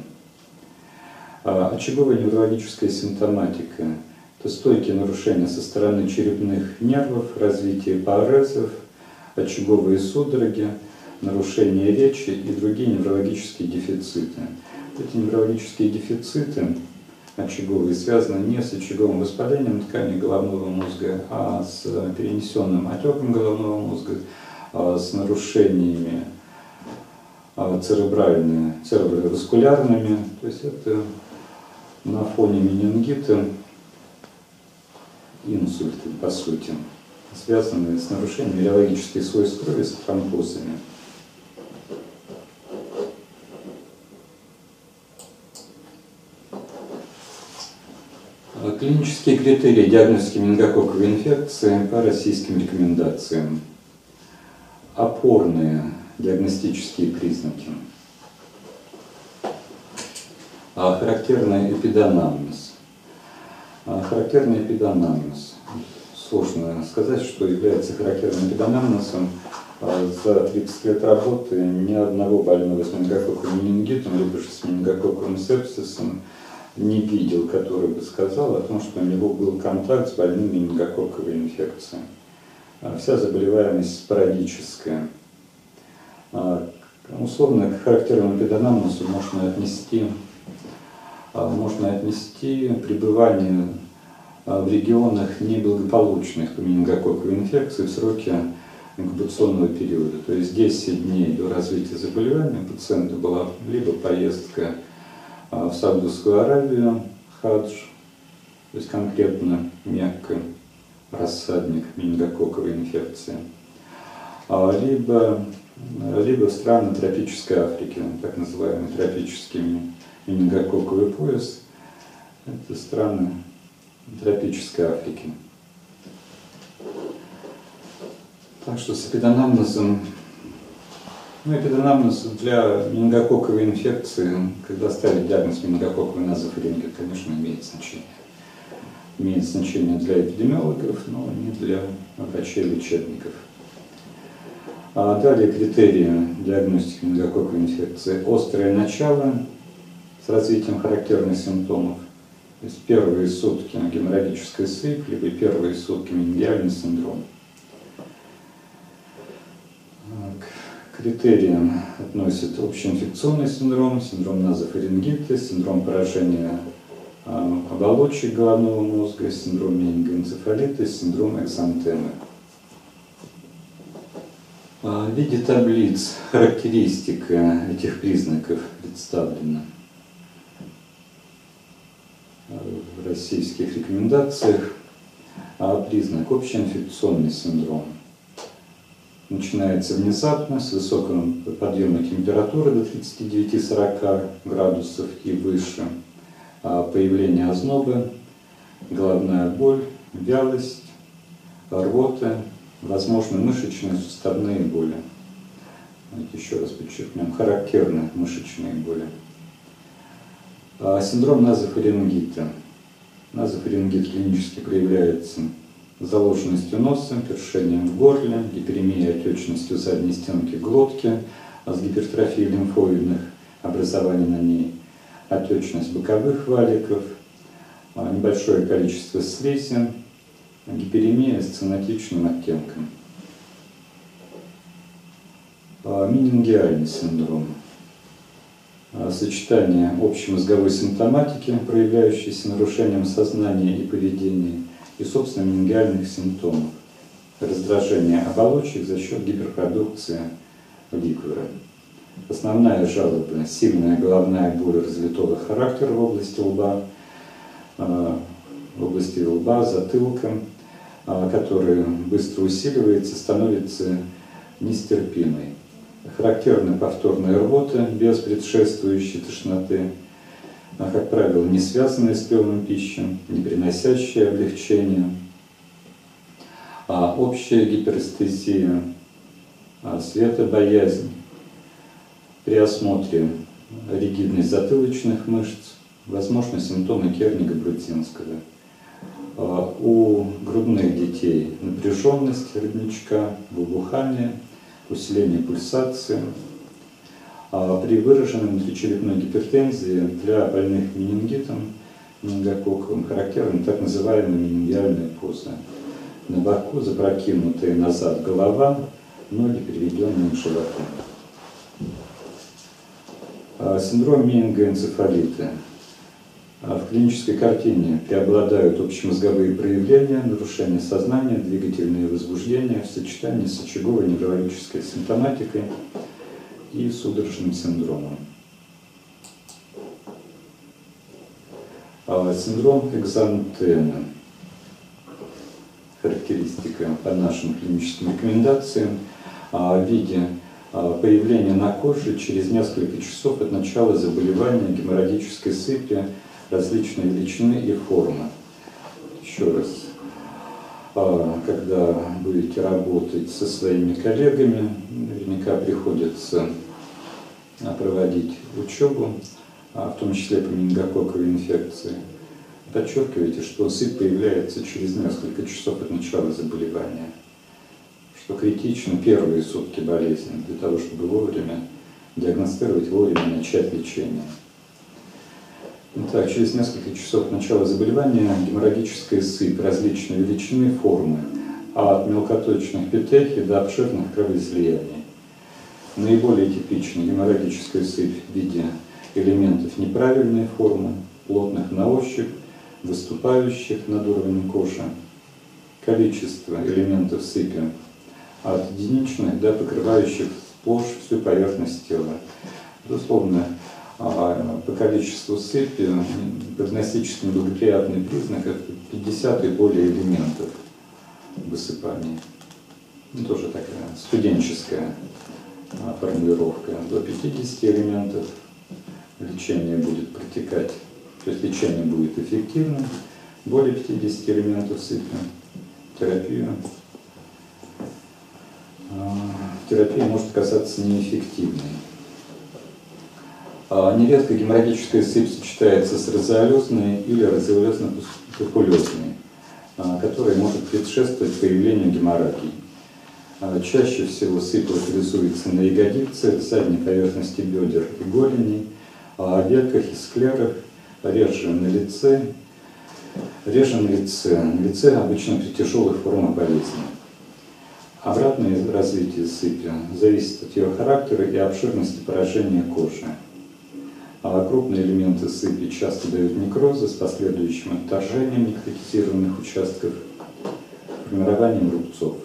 S1: Очаговая неврологическая симптоматика – это стойкие нарушения со стороны черепных нервов, развитие парезов, очаговые судороги, нарушение речи и другие неврологические дефициты. Эти неврологические дефициты очаговые связаны не с очаговым воспалением тканей головного мозга, а с перенесенным отеком головного мозга, а с нарушениями а, церебральными, цереброваскулярными. То есть это на фоне менингита инсульты, по сути, связанные с нарушением биологических свойств крови с тромбозами. Клинические критерии диагностики менингококковой инфекции по российским рекомендациям. Опорные диагностические признаки. А, характерный эпиданамнез. А, характерный эпиданамнез. Сложно сказать, что является характерным эпиданамнезом. А, за 30 лет работы ни одного больного с менингококковым менингитом, либо же с менингококковым сепсисом не видел, который бы сказал о том, что у него был контакт с больным менингококковой инфекцией. А вся заболеваемость спорадическая. А, условно к характерному педонамнусу можно отнести, а, можно отнести пребывание в регионах неблагополучных по менингококковой инфекции в сроке инкубационного периода. То есть 10 дней до развития заболевания пациента была либо поездка в Саудовскую Аравию, хадж, то есть конкретно Мекка, рассадник менингококковой инфекции, а, либо, либо страны тропической Африки, так называемый тропический менингококковый пояс. Это страны тропической Африки. Так что с эпидонамнезом, ну, эпидонамнез для менингококковой инфекции, когда ставить диагноз менингококковой назофарингит, конечно, имеет значение имеет значение для эпидемиологов, но не для врачей-лечебников. А далее критерии диагностики менингококковой инфекции. Острое начало с развитием характерных симптомов. То есть первые сутки геморрагическая сыпь, либо первые сутки менингиальный синдром. Критериям относят общеинфекционный синдром, синдром назофарингита, синдром поражения а, оболочек головного мозга, синдром менингоэнцефалита, синдром экзантемы. А, в виде таблиц характеристика этих признаков представлена в российских рекомендациях. А признак общеинфекционный синдром начинается внезапно с высоким подъемом температуры до 39-40 градусов и выше – а, появление ознобы, головная боль, вялость, рвота, возможно, мышечные суставные боли. Еще раз подчеркнем, характерные мышечные боли. А, синдром назофарингита. Назофарингит клинически проявляется заложенностью носа, першением в горле, гиперемией отечностью задней стенки глотки, а с гипертрофией лимфоидных образований на ней – отечность боковых валиков, а, небольшое количество слизи, гиперемия с цинотичным оттенком. А, менингиальный синдром. Сочетание общемозговой симптоматики, проявляющейся нарушением сознания и поведения, и, собственно, менингиальных симптомов. Раздражение оболочек за счет гиперпродукции ликвора. Основная жалоба – сильная головная боль развитого характера в области лба, э, в области лба, затылка, э, которая быстро усиливается, становится нестерпимой. Характерна повторная рвота без предшествующей тошноты, а, как правило, не связанная с приемом пищи, не приносящая облегчения, а общая гиперестезия, а, светобоязнь, при осмотре ригидность затылочных мышц, возможно, симптомы Кернига Брутинского. А, у грудных детей напряженность родничка, выбухание, усиление пульсации. А при выраженной внутричерепной гипертензии для больных менингитом, менингококковым, характерна так называемая менингиальная поза. На боку запрокинутая назад голова, ноги переведенные животу. А, синдром менингоэнцефалита. А, в клинической картине преобладают общемозговые проявления, нарушение сознания, двигательные возбуждения в сочетании с очаговой неврологической симптоматикой и судорожным синдромом. А, синдром экзантена. Характеристика по нашим клиническим рекомендациям в виде а, появление на коже через несколько часов от начала заболевания геморрагической сыпи различной величины и формы. Еще раз, а, когда будете работать со своими коллегами, наверняка приходится проводить учебу, а, в том числе по менингококковой инфекции. Подчеркивайте, что сыпь появляется через несколько часов от начала заболевания что критично первые сутки болезни для того, чтобы вовремя диагностировать, вовремя начать лечение. Итак, через несколько часов начала заболевания геморрагическая сыпь различной величины формы, а от мелкоточных петехий до обширных кровоизлияний. Наиболее типична геморрагическая сыпь в виде элементов неправильной формы, плотных на ощупь, выступающих над уровнем кожи, количество элементов сыпи от единичных до покрывающих сплошь всю поверхность тела. Безусловно, а, по количеству сыпи прогностически неблагоприятный признак – это 50 и более элементов высыпания. Ну, тоже такая студенческая формулировка. До 50 элементов лечение будет протекать, то есть лечение будет эффективным. Более 50 элементов сыпи, терапию. А, терапия может казаться неэффективной. А, нередко геморрагическая сыпь сочетается с розеолезной или розеолезно-пупулезной, а, которая может предшествовать появлению геморрагии. А, чаще всего сыпь локализуется на ягодице, задней поверхности бедер и голени, веках и склерах, реже на лице, реже на лице. На лице обычно при тяжелых формах болезни. Обратное развитие сыпи зависит от ее характера и обширности поражения кожи. А крупные элементы сыпи часто дают некрозы с последующим отторжением некротизированных участков, формированием рубцов.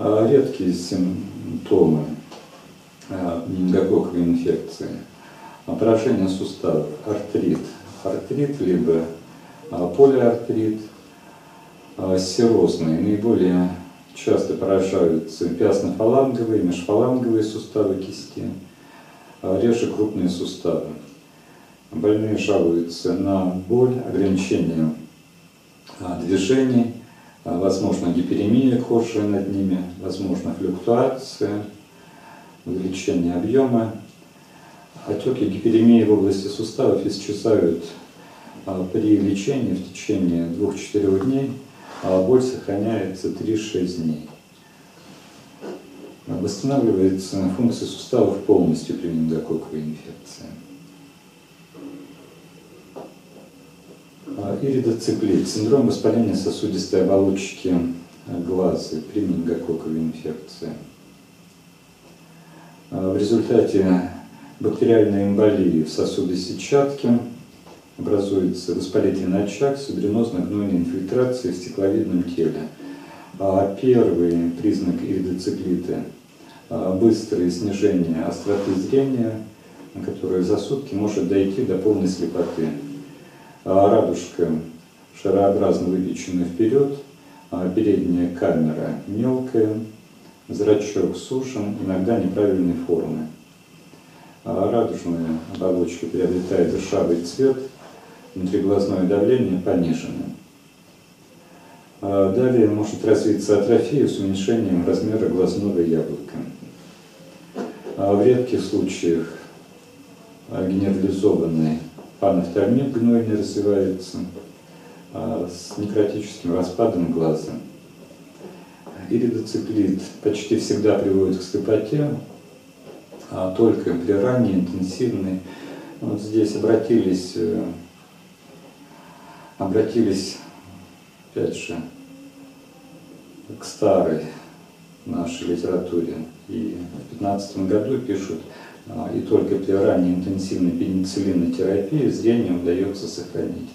S1: Редкие симптомы а, менингококковой инфекции. Поражение суставов, артрит, артрит либо полиартрит, серозный, наиболее часто поражаются пястно-фаланговые, межфаланговые суставы кисти, а реже крупные суставы. Больные жалуются на боль, ограничение а, движений, а, возможно гиперемия кожи над ними, возможно флюктуация, увеличение объема. Отеки гиперемии в области суставов исчезают при лечении в течение 2-4 дней – а боль сохраняется 3-6 дней. Восстанавливается функция суставов полностью при менингококковой инфекции. Иридоциклит – синдром воспаления сосудистой оболочки глаза при менингококковой инфекции. А, в результате бактериальной эмболии в сосуды сетчатки образуется воспалительный очаг с адренозно-гнойной инфильтрацией в стекловидном теле. А первый признак иридоциклита – быстрое снижение остроты зрения, которое за сутки может дойти до полной слепоты. Радужка шарообразно выпечена вперед, передняя камера мелкая, зрачок сушен, иногда неправильной формы. Радужная оболочка приобретает ржавый цвет – внутриглазное давление понижено. А далее может развиться атрофия с уменьшением размера глазного яблока. А в редких случаях генерализованный панофтальмит гнойный развивается а, с некротическим распадом глаза. Иридоциклит почти всегда приводит к слепоте, а только при ранней, интенсивной. Вот здесь обратились э, обратились, опять же, к старой нашей литературе. И в 2015 году пишут, и только при ранней интенсивной пенициллинотерапии зрение удается сохранить.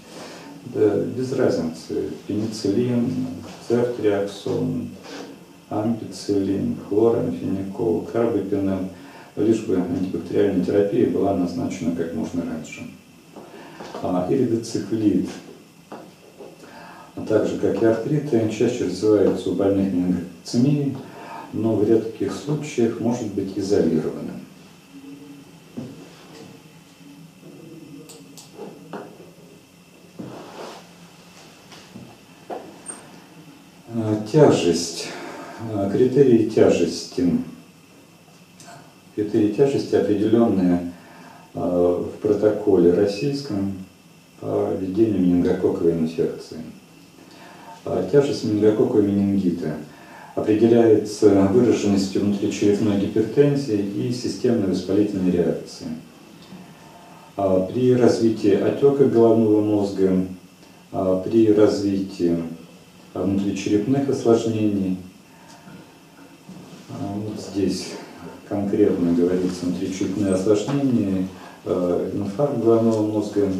S1: Да, без разницы, пенициллин, цефтриаксон, ампициллин, хлорамфеникол, карбопенем, лишь бы антибактериальная терапия была назначена как можно раньше. А, иридоциклит а также, как и артриты, чаще развиваются у больных менингоцемией, но в редких случаях может быть изолированным. А, тяжесть. А, критерии тяжести. Критерии тяжести определенные в протоколе российском по ведению менингококковой инфекции. А тяжесть менингококкового менингита определяется выраженностью внутричерепной гипертензии и системной воспалительной реакции. А при развитии отека головного мозга, а при развитии внутричерепных осложнений, вот здесь конкретно говорится внутричерепные осложнения, э, инфаркт головного мозга,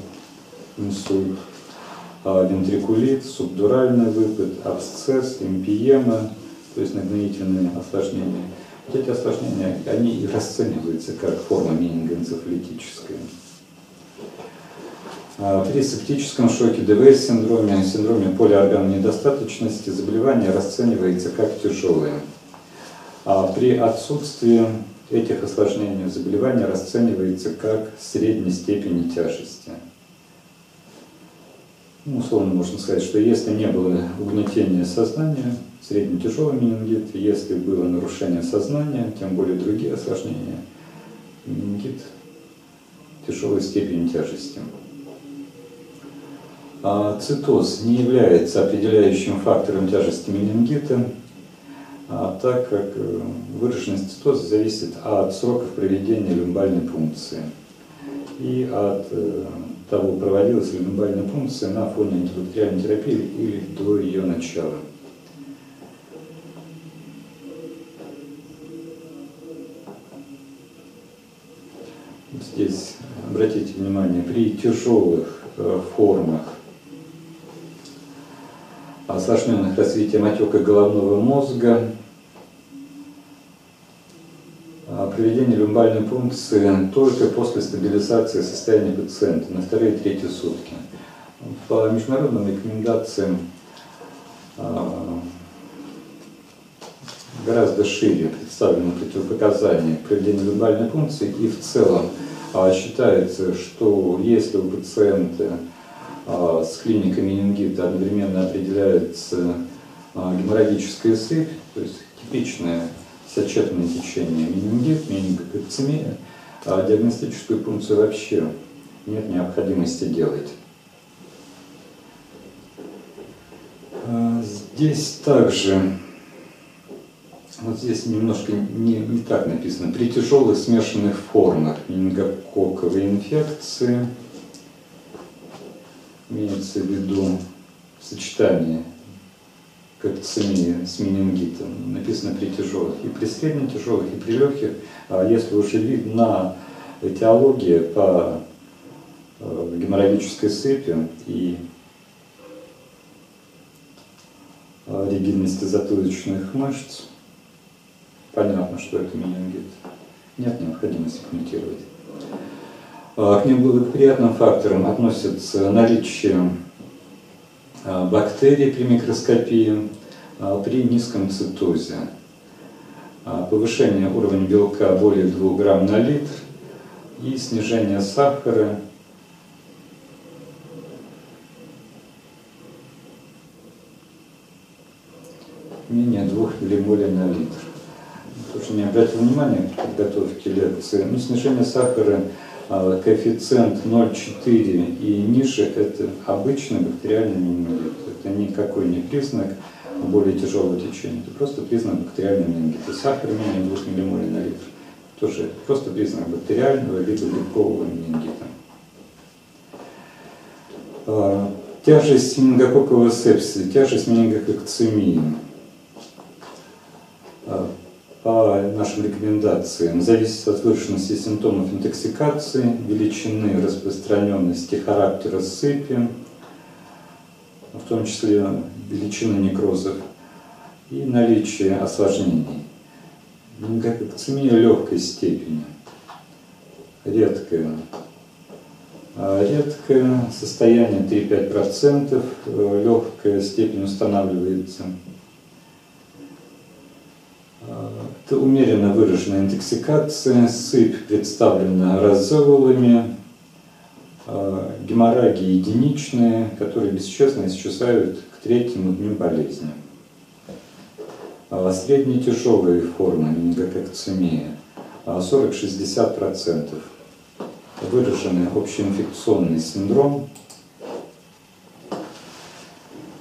S1: инсульт, э, вентрикулит, субдуральный выпад, абсцесс, эмпиема, то есть нагноительные осложнения. Вот эти осложнения, они и расцениваются как форма менингоэнцефалитическая. А, при септическом шоке, ДВС-синдроме, синдроме полиорганной недостаточности заболевание расценивается как тяжелое. А при отсутствии этих осложнений заболевание расценивается как средней степени тяжести. Ну, условно можно сказать, что если не было угнетения сознания, средне-тяжелый менингит, если было нарушение сознания, тем более другие осложнения, менингит тяжелой степени тяжести. А цитоз не является определяющим фактором тяжести менингита, а так как э, выраженность цитоза зависит от сроков проведения люмбальной пункции и от э, того, проводилась ли люмбальная пункция на фоне антибактериальной терапии или до ее начала. Здесь обратите внимание, при тяжелых э, формах осложненных развитием отека головного мозга, а проведение люмбальной пункции только после стабилизации состояния пациента на вторые и третьи сутки. По международным рекомендациям а, гораздо шире представлены противопоказания к проведению люмбальной пункции и в целом а, считается, что если у пациента с клиникой менингита одновременно определяется а, геморрагическая сыпь, то есть типичное сочетанное течение менингит, менингокальцемия, а диагностическую пункцию вообще нет необходимости делать. Здесь также, вот здесь немножко не, не так написано, при тяжелых смешанных формах менингококковой инфекции – имеется в виду сочетание кальцемии с менингитом, написано при тяжелых, и при средне тяжелых, и при легких, а если уже видна этиология по э, геморрагической сыпи и э, ригидности затылочных мышц, понятно, что это менингит. Нет необходимости комментировать. А, к неблагоприятным факторам относятся наличие а, бактерий при микроскопии, а, при низком цитозе, повышение уровня белка более 2 грамм на литр и снижение сахара менее 2 миллимолей на литр. Тоже не обратил внимания при подготовке лекции. Ну, снижение сахара коэффициент 0,4 и ниже – это обычный бактериальный менингит. Это никакой не признак более тяжелого течения, это просто признак бактериального менингита. Сахар менее 2 миллимолей на литр – тоже просто признак бактериального либо белкового менингита. А, тяжесть менингококкового сепсиса, тяжесть менингококцемии а, по нашим рекомендациям зависит от выраженности симптомов интоксикации, величины распространенности характера сыпи, в том числе величины некрозов и наличие осложнений. Менингококцемия легкой степени, редкая. Редкое состояние 3-5%, э, легкая степень устанавливается это умеренно выраженная интоксикация, сыпь представлена разоволами, а, геморрагии единичные, которые бесчестно исчезают к третьему дню болезни. А средние тяжелые формы менингококцемии 40-60%. Выраженный общеинфекционный синдром,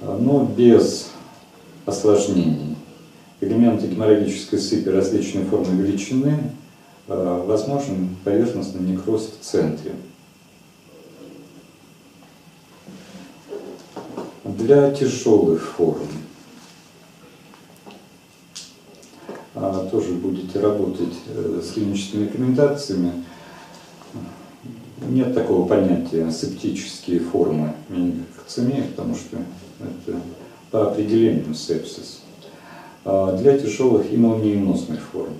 S1: но без осложнений элементы геморрагической сыпи различной формы величины, э, возможен поверхностный некроз в центре. Для тяжелых форм а, тоже будете работать э, с клиническими рекомендациями. нет такого понятия септические формы менингококцемии, потому что это по определению сепсис. А для тяжелых и молниеносных форм.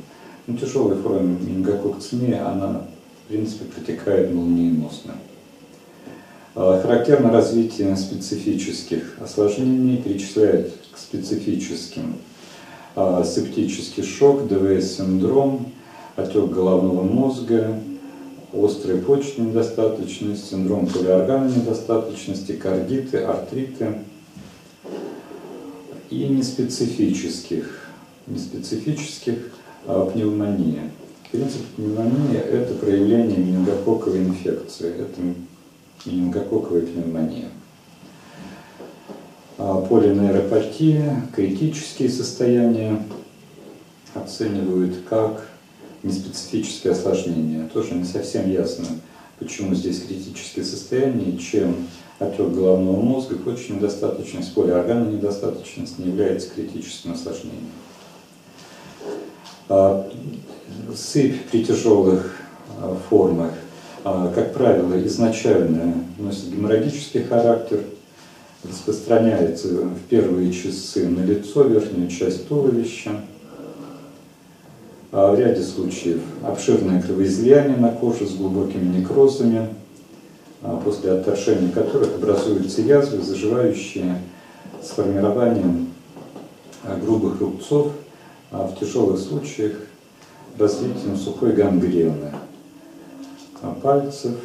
S1: Ну, тяжелая форма менингококцемии, она, в принципе, протекает молниеносно. А, характерно развитие специфических осложнений, перечисляет к специфическим а, септический шок, ДВС-синдром, отек головного мозга, острая почечная недостаточность, синдром полиорганной недостаточности, кардиты, артриты и неспецифических, неспецифических а, пневмония. В принципе, пневмония – это проявление менингококковой инфекции, это менингококковая пневмония. А, полинейропатия, критические состояния оценивают как неспецифические осложнения. Тоже не совсем ясно, почему здесь критические состояния, чем отек головного мозга, почечная недостаточность, полиорганная недостаточность не является критическим осложнением. А, сыпь при тяжелых а, формах, а, как правило, изначально носит геморрагический характер, распространяется в первые часы на лицо, верхнюю часть туловища, в ряде случаев обширное кровоизлияние на коже с глубокими некрозами, после отторжения которых образуются язвы, заживающие с формированием а, грубых рубцов, а в тяжелых случаях развитием сухой гангрены пальцев,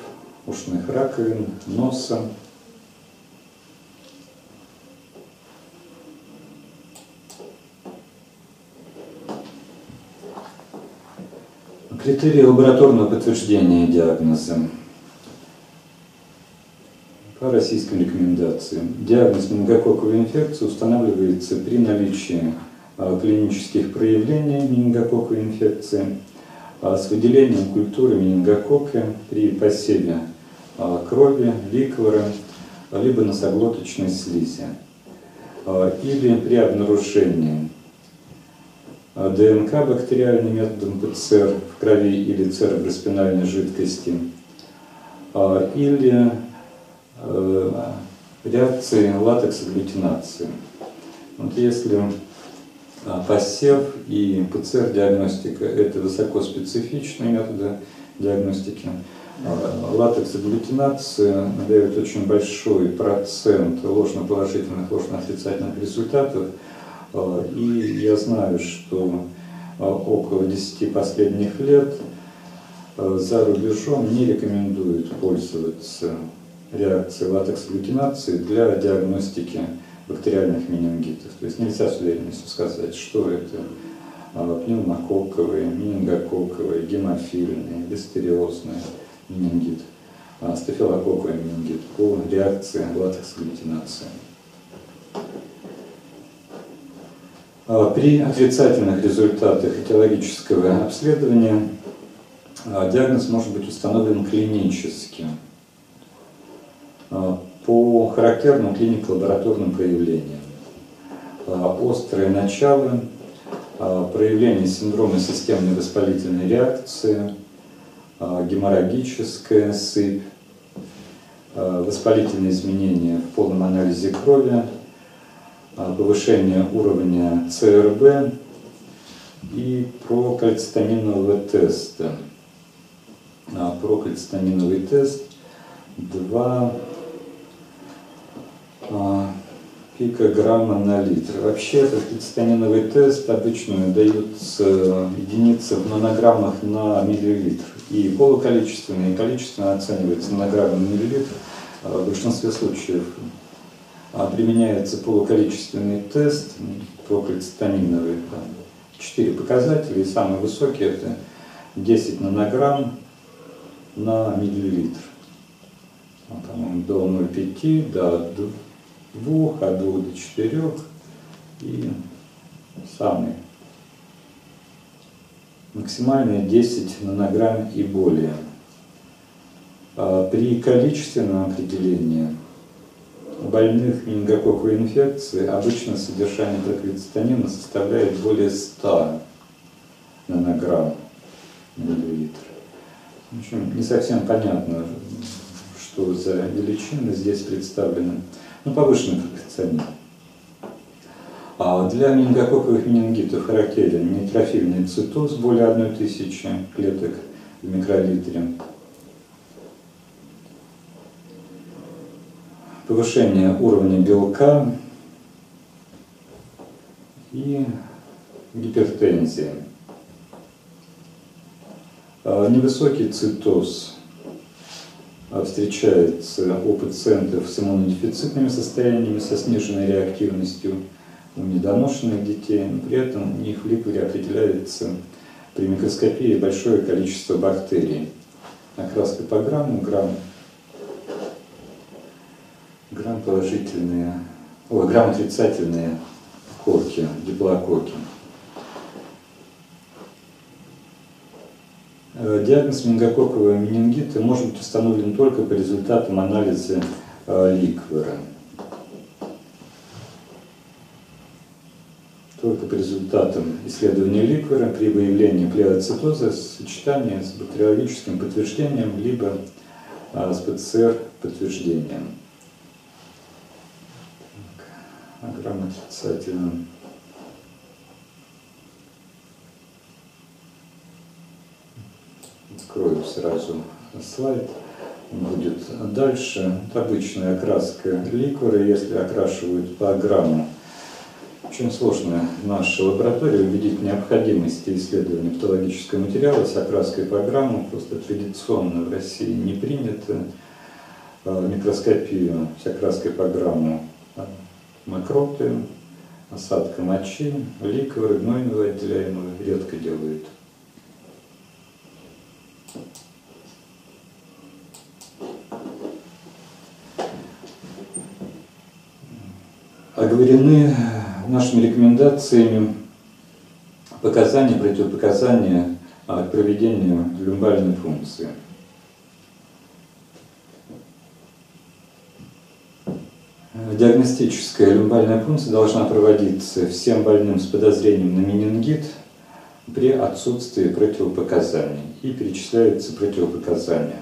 S1: ушных раковин, носа, Критерии лабораторного подтверждения диагноза. По российским рекомендациям. Диагноз менингококковой инфекции устанавливается при наличии а, клинических проявлений менингококковой инфекции а, с выделением культуры менингококка при посеве а, крови, ликвора, либо носоглоточной слизи или при обнаружении ДНК бактериальным методом ПЦР в крови или цереброспинальной жидкости, или реакции латексоглютинации. Вот если а, посев и ПЦР-диагностика – это высокоспецифичные методы диагностики, латексоглютинация дает очень большой процент ложноположительных, ложноотрицательных результатов – Э, и я знаю, что э, около 10 последних лет э, за рубежом не рекомендуют пользоваться реакцией латекс-глютинации для диагностики бактериальных менингитов. То есть нельзя с уверенностью сказать, что это пневмококковый, менингококковый, гемофильный, листериозный менингит, стафилококковый менингит по реакции латекс-глютинации. А, при отрицательных результатах этиологического обследования а, диагноз может быть установлен клинически а, по характерным клинико-лабораторным проявлениям. Острые начало, проявление синдрома системной воспалительной реакции, геморрагическая сыпь, воспалительные изменения в полном анализе крови, а, повышение уровня ЦРБ и прокальцитаминового теста. А, прокальцитаминовый тест 2 а, пикограмма на литр. Вообще этот кальцитаминовый тест обычно даются единицы в нанограммах на миллилитр. И полуколичественный, и количественно оценивается нанограмма на миллилитр. В большинстве случаев а применяется полуколичественный тест, прокальцитаминовый, там, 4 показателя, и самый высокий это 10 нанограмм на миллилитр. А, по-моему, до 0,5, до 2, от 2 до 4 и самый максимальный 10 нанограмм и более. А при количественном определении больных менингококковой инфекцией обычно содержание тетрацетамина составляет более 100 нанограмм миллилитр. В общем, не совсем понятно, что за величины здесь представлены. Ну, повышенный профессионализм. А для менингококковых менингитов характерен нейтрофильный цитоз более 1000 клеток в микролитре. Повышение уровня белка и гипертензия. А невысокий цитоз встречается у пациентов с иммунодефицитными состояниями, со сниженной реактивностью, у недоношенных детей, но при этом у них в ликворе определяется при микроскопии большое количество бактерий. Окраска по грамму, грамм, грамм положительные, ой, грамм отрицательные корки, диплококи. Э, диагноз менингококкового менингита может быть установлен только по результатам анализа э, ликвора. Только по результатам исследования ликвора при выявлении плеоцитоза сочетание с бактериологическим подтверждением либо э, с ПЦР подтверждением. Так, а грамм отрицательным. Открою сразу слайд, будет дальше. Это обычная окраска ликвора, если окрашивают по грамму. Очень сложно в нашей лаборатории увидеть необходимость исследования патологического материала с окраской по грамму. Просто традиционно в России не принято а, микроскопию с окраской по грамму мокроты, осадка мочи, ликвора, гнойного отделяемого редко делают. Оговорены нашими рекомендациями показания, противопоказания к проведению люмбальной функции. Диагностическая люмбальная функция должна проводиться всем больным с подозрением на менингит при отсутствии противопоказаний. И перечисляются противопоказания.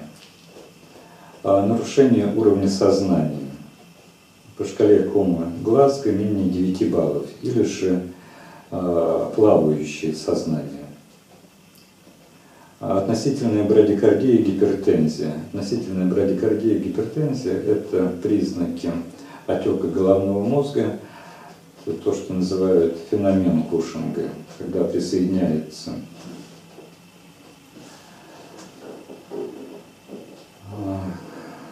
S1: Нарушение уровня сознания по шкале кома Глазго менее 9 баллов, или же э, плавающее сознание. Относительная брадикардия и гипертензия. Относительная брадикардия и гипертензия – это признаки отека головного мозга, то, что называют феномен Кушинга, когда присоединяется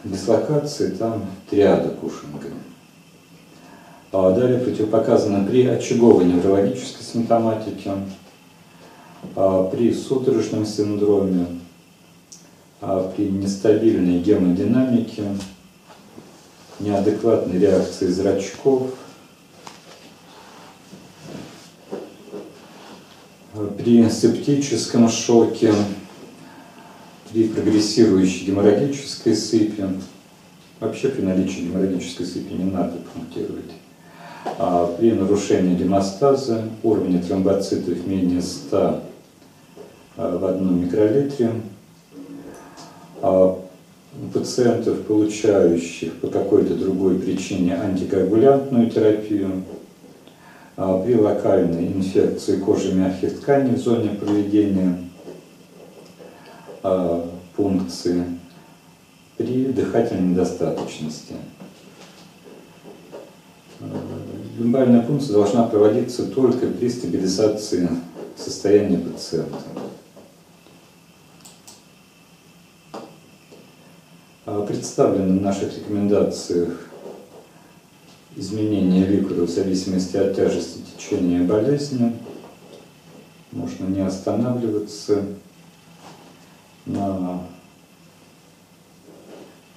S1: дислокации, там триада Кушинга. А далее противопоказано при очаговой неврологической симптоматике, а при судорожном синдроме, а при нестабильной гемодинамике, неадекватной реакции зрачков, при септическом шоке, при прогрессирующей геморрагической сыпи. Вообще при наличии геморрагической сыпи не надо пунктировать. А при нарушении гемостаза уровня тромбоцитов менее 100 а, в одном микролитре, а у пациентов, получающих по какой-то другой причине антикоагулянтную терапию, при локальной инфекции кожи мягких тканей в зоне проведения пункции, при дыхательной недостаточности. Люмбальная пункция должна проводиться только при стабилизации состояния пациента. А представлены в наших рекомендациях изменения ликвора в зависимости от тяжести течения болезни. Можно не останавливаться на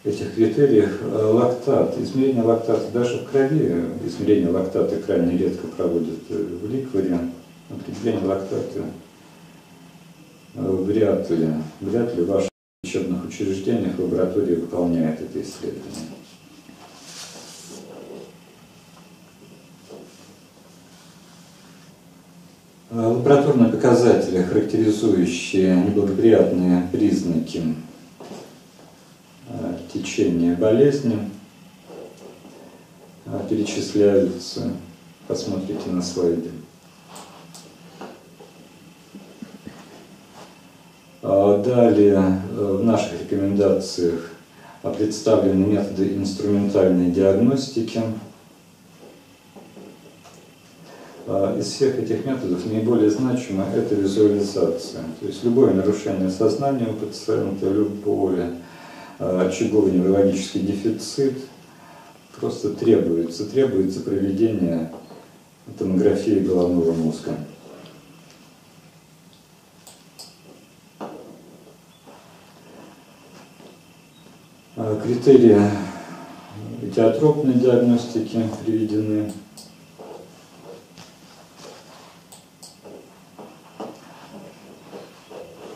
S1: этих критериях лактат, измерение лактата даже в крови, измерение лактата крайне редко проводят э, в ликворе, определение лактата э, вряд ли, вряд ли в ваших учебных учреждениях лаборатория выполняет это исследование. Лабораторные показатели, характеризующие неблагоприятные признаки течения болезни, перечисляются, посмотрите на слайде. Далее в наших рекомендациях представлены методы инструментальной диагностики. А, из всех этих методов наиболее значимо это визуализация. То есть любое нарушение сознания у пациента, любое а, очаговый неврологический дефицит просто требуется, требуется проведение томографии головного мозга. А, критерии театропной диагностики приведены.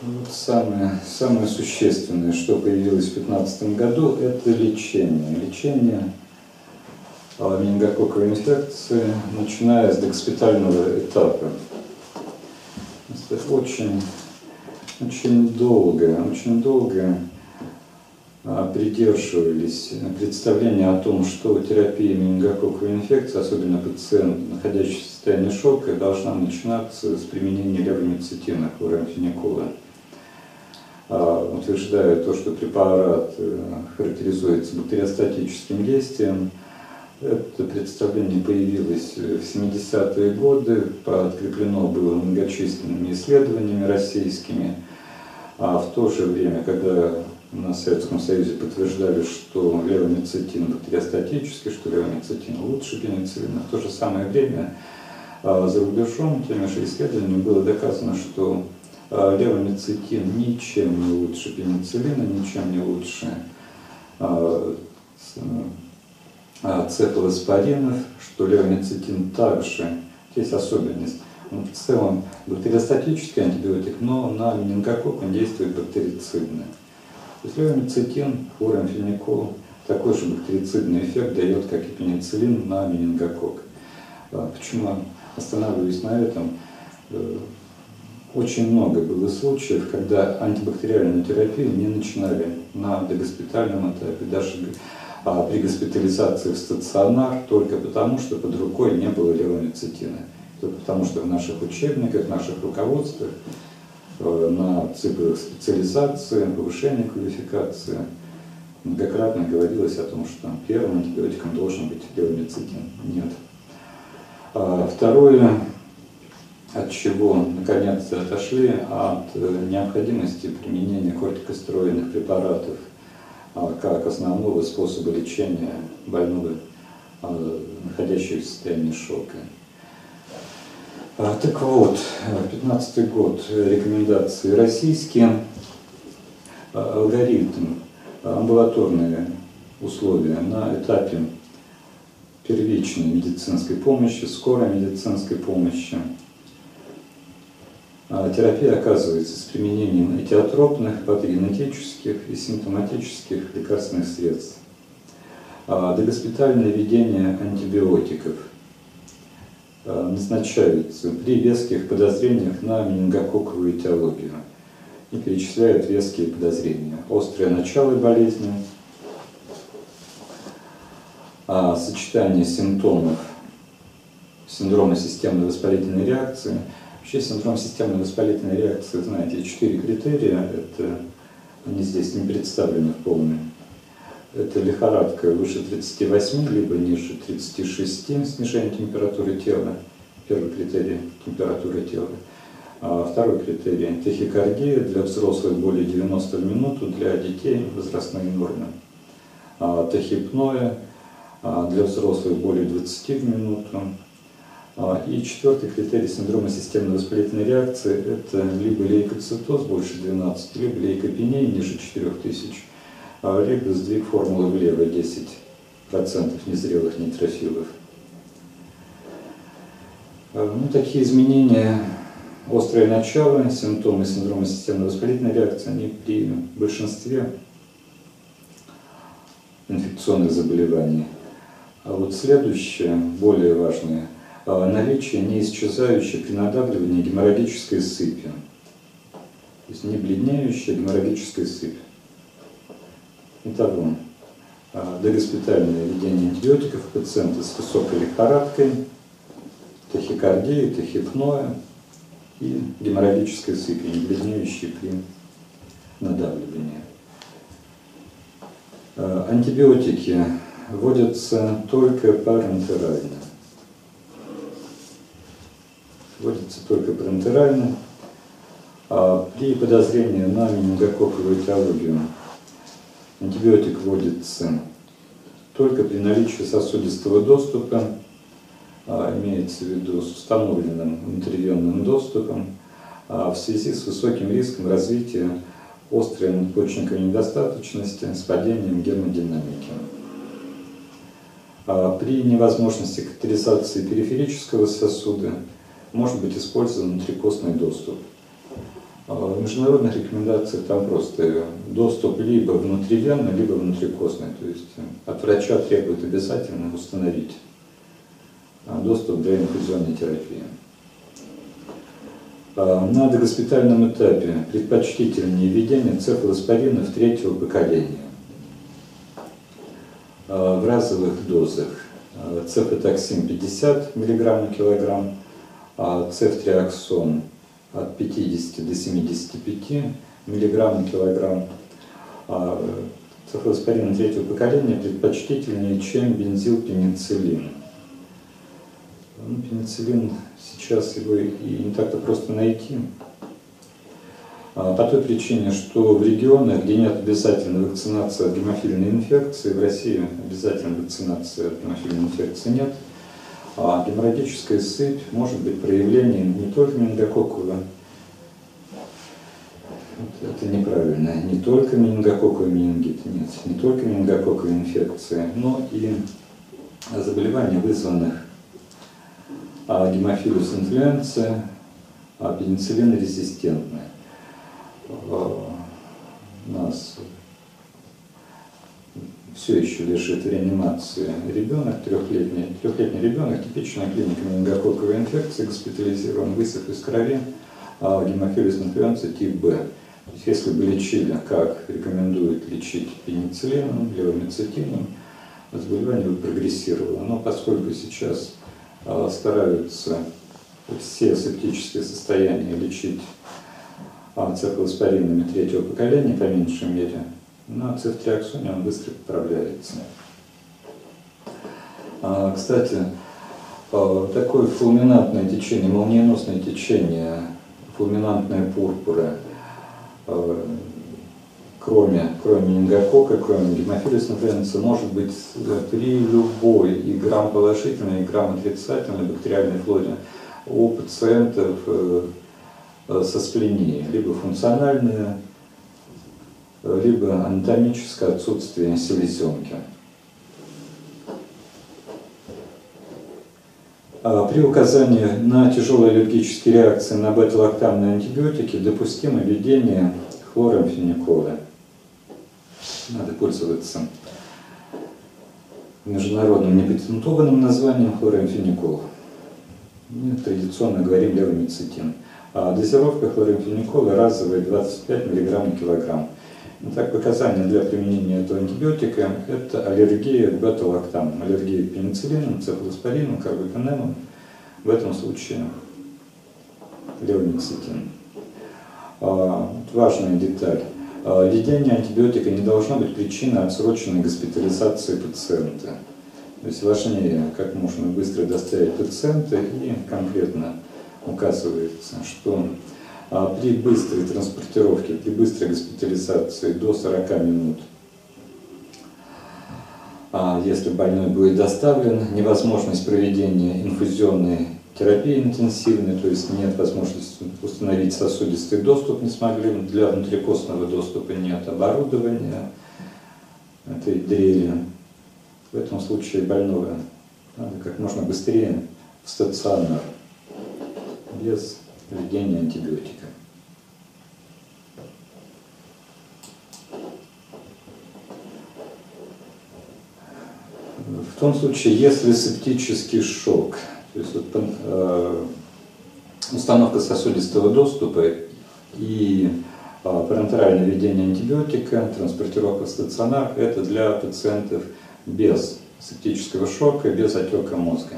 S1: Вот самое, самое существенное, что появилось в 2015 году, это лечение. Лечение менингококковой инфекции, начиная с догоспитального этапа. Это очень, очень долго, очень долго а, придерживались представления о том, что терапия менингококковой инфекции, особенно пациент, находящийся в состоянии шока, должна начинаться с применения левомицетина, хлорамфеникола. А, утверждая то, что препарат э, характеризуется бактериостатическим действием, это представление появилось в 70-е годы, подкреплено было многочисленными исследованиями российскими, а в то же время, когда на Советском Союзе подтверждали, что левомицетин бактериостатический, что левомицетин лучше пенициллина. В то же самое время за рубежом теми же исследованиями было доказано, что левомицетин ничем не лучше пенициллина, ничем не лучше а, цефалоспоринов, что левомицетин также, есть особенность, он в целом бактериостатический антибиотик, но на менингококк он действует бактерицидно. Левомицетин, хлорамфеникол, такой же бактерицидный эффект дает, как и пенициллин на менингококк. А почему останавливаюсь на этом? Очень много было случаев, когда антибактериальную терапию не начинали на догоспитальном этапе, даже а при госпитализации в стационар, только потому, что под рукой не было левомицетина. Только потому, что в наших учебниках, в наших руководствах Э, на циклах специализации, повышения квалификации. Многократно говорилось о том, что первым антибиотиком должен быть левомицетин. Нет. А второе, от чего наконец-то отошли, от э, необходимости применения кортикостероидных препаратов а, как основного способа лечения больного, а, находящегося в состоянии шока. А, так вот, 15 год, рекомендации российские, алгоритм, амбулаторные условия на этапе первичной медицинской помощи, скорой медицинской помощи. А, терапия оказывается с применением этиотропных, патогенетических и симптоматических лекарственных средств. Догоспитальное введение антибиотиков – Э, назначаются при веских подозрениях на менингококковую этиологию и перечисляют веские подозрения. Острое начало болезни, а сочетание симптомов синдрома системной воспалительной реакции. Вообще синдром системной воспалительной реакции, знаете, четыре критерия, это они здесь не представлены в полной это лихорадка выше 38, либо ниже 36, снижение температуры тела, первый критерий – температура тела. А второй критерий – тахикардия для взрослых более 90 в минуту, для детей возрастные нормы. А тахипноя а для взрослых более 20 в минуту. А, и четвертый критерий синдрома системной воспалительной реакции – это либо лейкоцитоз больше 12, либо лейкопения ниже 4000 либо сдвиг формулы влево 10% незрелых нейтрофилов. А, ну, такие изменения, острое начало, симптомы синдрома системной воспалительной реакции, они при большинстве инфекционных заболеваний. А вот следующее, более важное, наличие неисчезающей при надавливании геморрагической сыпи. То есть не бледнеющая геморрагическая сыпь. Итого, догоспитальное введение антибиотиков у пациента с высокой лихорадкой, тахикардией, тахипноя и геморрагической сыпи, не бледнеющей при надавливании. Антибиотики вводятся только парентерально. Вводятся только парентерально. А при подозрении на менингококковую этиологию антибиотик вводится только при наличии сосудистого доступа, а, имеется в виду с установленным внутривенным доступом, а в связи с высоким риском развития острой надпочечниковой недостаточности с падением гемодинамики. А при невозможности катализации периферического сосуда может быть использован внутрикостный доступ. А в международных рекомендациях там просто доступ либо внутривенный, либо внутрикостный. То есть от врача требует обязательно установить доступ для инфузионной терапии. А, на догоспитальном этапе предпочтительнее введение цефалоспоринов третьего поколения а, в разовых дозах. А, цефатоксин 50 мг на килограмм, а цефтриаксон от 50 до 75 мг на килограмм. Цефалоспорин третьего поколения предпочтительнее, чем бензилпенициллин. Ну, пенициллин сейчас его и не так-то просто найти. А, по той причине, что в регионах, где нет обязательной вакцинации от гемофильной инфекции, в России обязательной вакцинации от гемофильной инфекции нет, а геморрагическая сыпь может быть проявлением не только менингококкового, это неправильно, не только менингококковый менингит, нет, не только менингококковая инфекция, но и заболевания, вызванных а гемофилус инфлюенция, а пенициллин резистентная. У нас все еще лежит в реанимации ребенок, трехлетний, трехлетний ребенок, типичная клиника менингококковой инфекции, госпитализирован, высох из крови, а гемофилус инфлюенция тип Б. Если бы лечили, как рекомендуют лечить пенициллином, левомицетином, заболевание бы прогрессировало. Но поскольку сейчас а, стараются все септические состояния лечить а, цефалоспоринами третьего поколения, по меньшей мере, на цефтриаксоне он быстро поправляется. А, кстати, такое фулминантное течение, молниеносное течение, фулминантная пурпура, кроме, кроме менингокока, кроме гемофилис инфлюенции, может быть при любой и грамм положительной, и грамм отрицательной бактериальной флоре у пациентов э, со спленией, либо функциональное, либо анатомическое отсутствие селезенки. А при указании на тяжелые аллергические реакции на бета-лактамные антибиотики допустимо введение хлорамфеникола надо пользоваться международным непатентованным названием хлорамфеникол. Мы традиционно говорим левомицетин. А дозировка хлорамфеникола разовая 25 мг на килограмм. Итак, показания для применения этого антибиотика – это аллергия к бета-лактамам, аллергия к пенициллину, цефалоспорину, карбопенемам. В этом случае левомицетин. А, важная деталь. А, введение антибиотика не должно быть причиной отсроченной госпитализации пациента. То есть важнее, как можно быстро доставить пациента и конкретно указывается, что при быстрой транспортировке, при быстрой госпитализации до 40 минут, а, если больной будет доставлен, невозможность проведения инфузионной терапия интенсивная, то есть нет возможности установить сосудистый доступ, не смогли, для внутрикостного доступа нет оборудования этой дрели. В этом случае больного надо как можно быстрее в стационар, без введения антибиотика. В том случае, если септический шок – То есть вот, э, установка сосудистого доступа и э, парентеральное введение антибиотика, транспортировка в стационар – это для пациентов без септического шока, без отека мозга.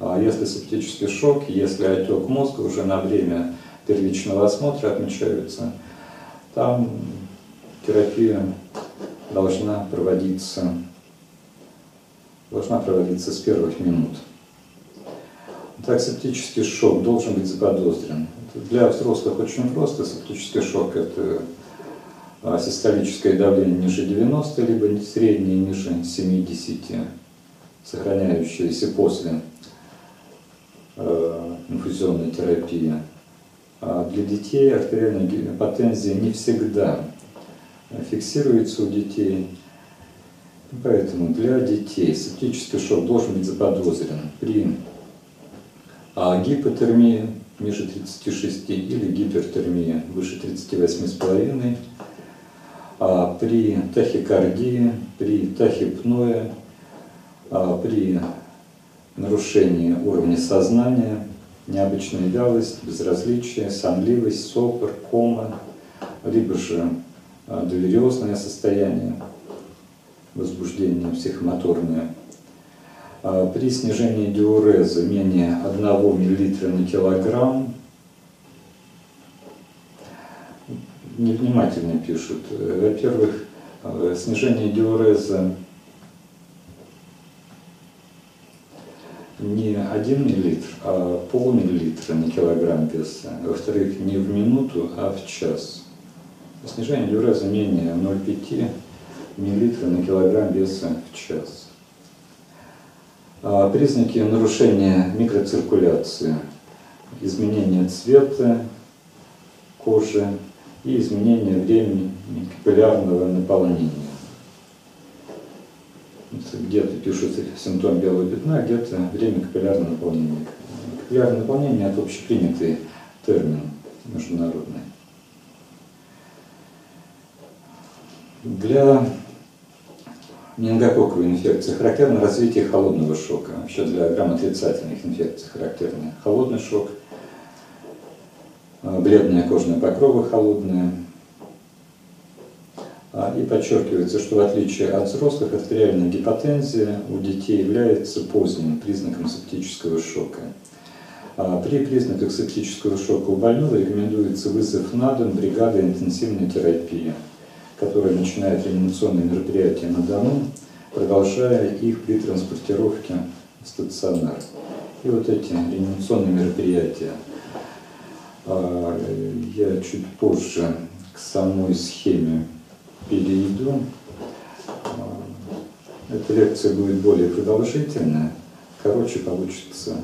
S1: А если септический шок, если отек мозга уже на время первичного осмотра отмечаются, там терапия должна проводиться, должна проводиться с первых минут. Так, септический шок должен быть заподозрен. Для взрослых очень просто. Септический шок – это а, систолическое давление ниже 90, либо среднее ниже 70, сохраняющееся после э, инфузионной терапии. А для детей артериальная гипотензия не всегда фиксируется у детей. Поэтому для детей септический шок должен быть заподозрен при а, гипотермии ниже 36 или гипертермии выше 38,5, а при тахикардии, при тахипное, а, при нарушении уровня сознания, необычная вялость, безразличие, сонливость, сопор, кома, либо же а, довериозное состояние, возбуждение психомоторное. А, при снижении диуреза менее 1 мл на килограмм, невнимательно пишут. Во-первых, а, снижение диуреза не 1 мл, а полмиллилитра на килограмм веса. Во-вторых, не в минуту, а в час. Снижение диуреза менее 0,5 мл на килограмм веса в час. А признаки нарушения микроциркуляции, изменение цвета кожи и изменение времени капиллярного наполнения. Где-то пишут симптом белого пятна, где-то время капиллярного наполнения. Капиллярное наполнение – это общепринятый термин международный. Для менингококковой инфекции характерно развитие холодного шока. Вообще для грамотрицательных инфекций характерный холодный шок, а, бледная кожная покрова холодная. А, и подчеркивается, что в отличие от взрослых, артериальная гипотензия у детей является поздним признаком септического шока. А, при признаках септического шока у больного рекомендуется вызов на дом бригады интенсивной терапии – которая начинает реанимационные мероприятия на дому, продолжая их при транспортировке в стационар. И вот эти реанимационные мероприятия а, я чуть позже к самой схеме перейду. А, эта лекция будет более продолжительная. Короче, получится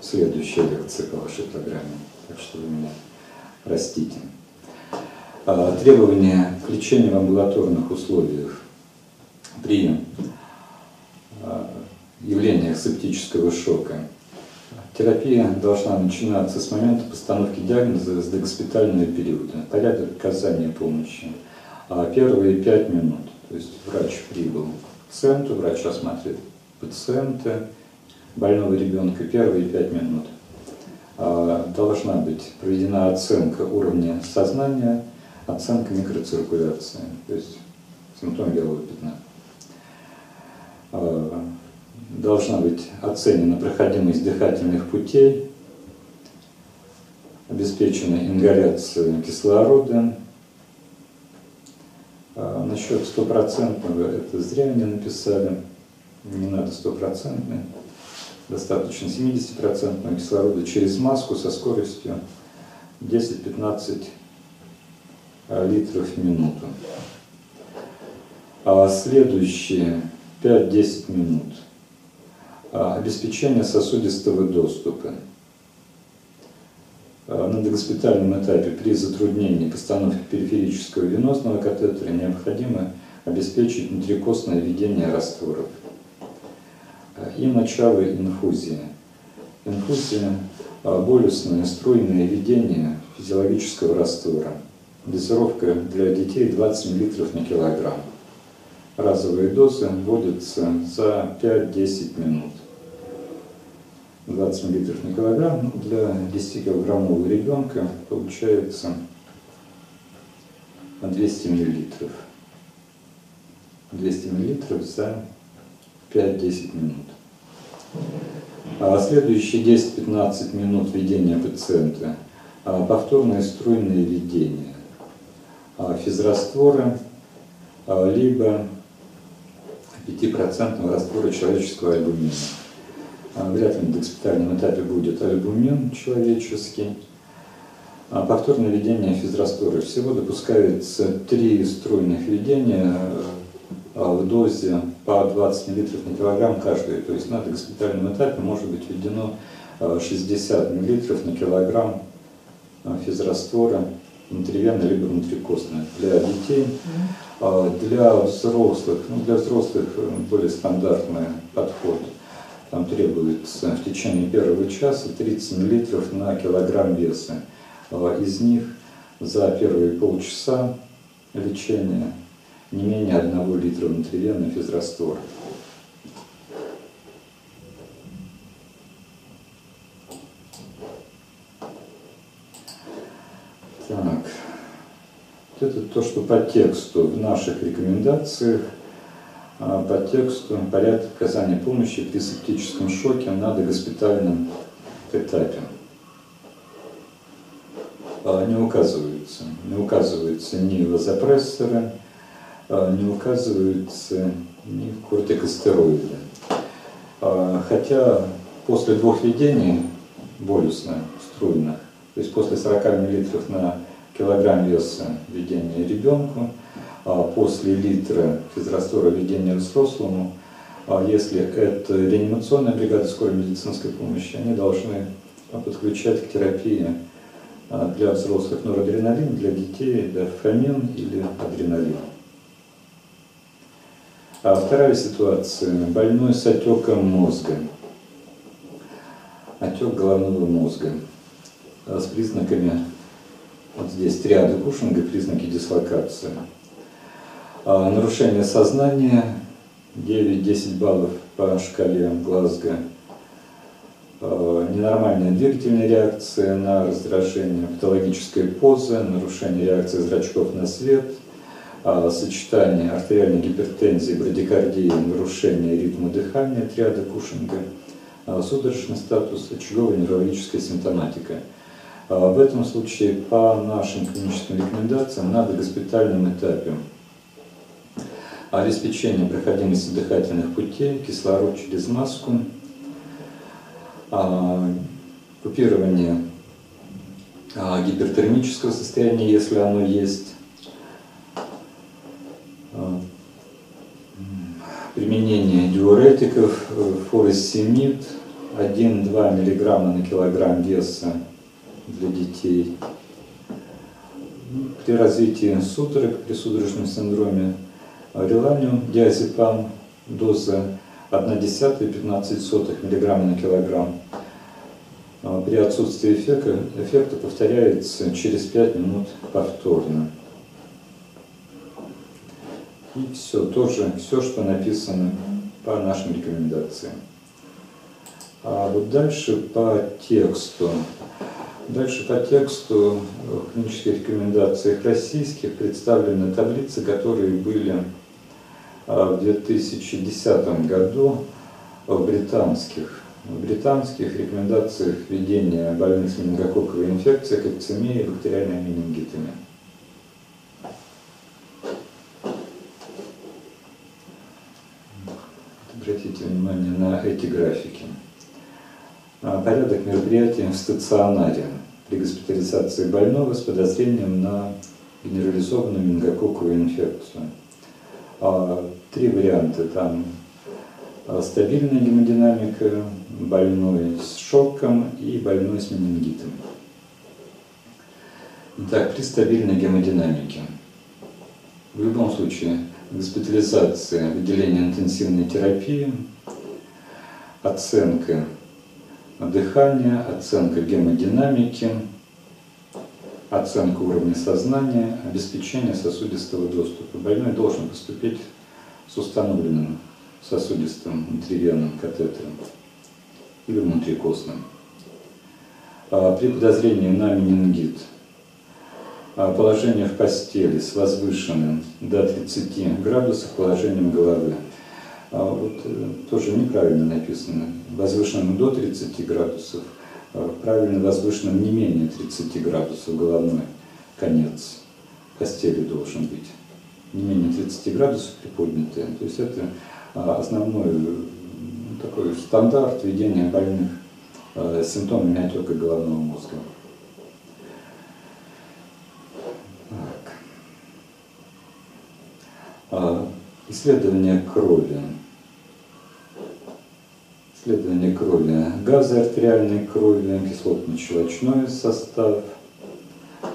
S1: следующая лекция по вашей программе. Так что вы меня простите. А, требования к лечению в амбулаторных условиях при а, явлениях септического шока. Терапия должна начинаться с момента постановки диагноза с догоспитального периода. Порядок оказания помощи. А первые пять минут. То есть врач прибыл к пациенту, врач осматривает пациента, больного ребенка первые пять минут. Должна быть проведена оценка уровня сознания, оценка микроциркуляции, то есть симптом белого пятна. А, должна быть оценена проходимость дыхательных путей, обеспечена ингаляция кислорода. А, насчет стопроцентного это зря мне написали, не надо стопроцентный, достаточно 70% кислорода через маску со скоростью 10-15 Э, литров в минуту. А следующие 5-10 минут а, обеспечение сосудистого доступа. А, на догоспитальном этапе при затруднении постановки периферического венозного катетера необходимо обеспечить внутрикостное введение растворов а, и начало инфузии. Инфузия – болюсное струйное введение физиологического раствора – Дозировка для детей 20 мл на килограмм. Разовые дозы вводятся за 5-10 минут. 20 мл на килограмм. Ну, для 10-килограммового ребенка получается 200 мл. 200 мл за 5-10 минут. А следующие 10-15 минут ведения пациента а повторное струйное ведение а физраствора, либо 5% раствора человеческого альбумина. Вряд ли на госпитальном этапе будет альбумин человеческий. Повторное введение физраствора. Всего допускается три струйных введения в дозе по 20 мл на килограмм каждый. То есть на госпитальном этапе может быть введено 60 мл на килограмм физраствора внутривенно либо внутрикостное для детей. Для взрослых, ну, для взрослых э, более стандартный подход. Там требуется в течение первого часа 30 мл на килограмм веса. Из них за первые полчаса лечения не менее 1 литра внутривенно физраствора. Так. Это то, что по тексту в наших рекомендациях, по тексту порядок оказания помощи при септическом шоке на догоспитальном этапе. А, не указываются, не указываются ни вазопрессоры, а, не указываются ни кортикостероиды. Хотя после двух введений болюсно струйных, то есть после 40 мл на килограмм веса введения ребенку, а после литра физраствора введения взрослому, а если это реанимационная бригада скорой медицинской помощи, они должны подключать к терапии а, для взрослых норадреналин, для детей дофамин или адреналин. А вторая ситуация. Больной с отеком мозга. Отек головного мозга с признаками вот здесь триады Кушинга, признаки дислокации. А, нарушение сознания. 9-10 баллов по шкале Глазго. А, ненормальная двигательная реакция на раздражение, патологическая поза, нарушение реакции зрачков на свет, а, сочетание артериальной гипертензии, брадикардии, нарушение ритма дыхания, триада Кушинга, судорожный статус, очаговая неврологическая симптоматика – в этом случае по нашим клиническим рекомендациям на догоспитальном этапе обеспечение проходимости дыхательных путей, кислород через маску, а, купирование а, гипертермического состояния, если оно есть, применение диуретиков, фуросемид 1-2 мг на килограмм веса для детей. При развитии судорог, при судорожном синдроме реланиум, диазепам, доза 1,1-15 мг на килограмм. А при отсутствии эффекта, эффекта повторяется через 5 минут повторно. И все, тоже все, что написано по нашим рекомендациям. А вот дальше по тексту. Дальше по тексту в клинических рекомендациях российских представлены таблицы, которые были в 2010 году в британских, в британских рекомендациях введения больных с менингококковой инфекцией, кальцемией и бактериальными менингитами. Обратите внимание на эти графики. А, порядок мероприятий в стационаре при госпитализации больного с подозрением на генерализованную менингококковую инфекцию. А, три варианта. Там а, стабильная гемодинамика, больной с шоком и больной с менингитом. Итак, при стабильной гемодинамике. В любом случае, госпитализация, выделение интенсивной терапии, оценка дыхание, оценка гемодинамики, оценка уровня сознания, обеспечение сосудистого доступа. Больной должен поступить с установленным сосудистым внутривенным катетером. или внутрикостным. А, при подозрении на менингит а, положение в постели с возвышенным до 30 градусов положением головы. А вот э, тоже неправильно написано. Возвышенным до 30 градусов, правильно возвышенным не менее 30 градусов головной конец постели должен быть. Не менее 30 градусов приподнятые. То есть это основной такой стандарт ведения больных э, симптомами отека головного мозга. Так. А, исследование крови. Исследование крови. Газы артериальной крови, кислотно-щелочной состав,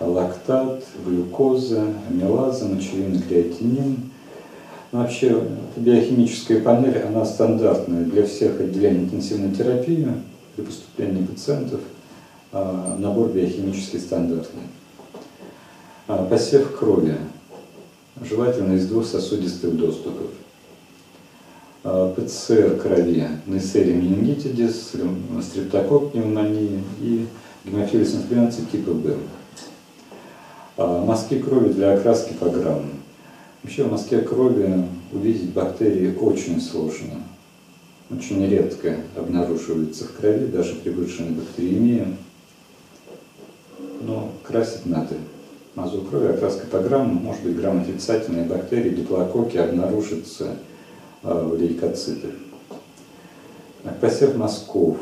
S1: лактат, глюкоза, амилаза, мочевин, креатинин – Вообще, биохимическая панель, она стандартная для всех отделений интенсивной терапии при поступлении пациентов. А, набор биохимический стандартный. А, посев крови, желательно из двух сосудистых доступов. А, ПЦР крови, Несери менингитидис, стрептокок пневмонии и гемофилис инфлюенции типа Б. Мазки крови для окраски по грамму. Вообще в мазке крови увидеть бактерии очень сложно. Очень редко обнаруживается в крови, даже при высшей бактериемии. Но красить надо. Мазу крови, окраска по грамму, может быть грамм отрицательные бактерии, диплококи обнаружатся а, в лейкоцитах. Посев мазков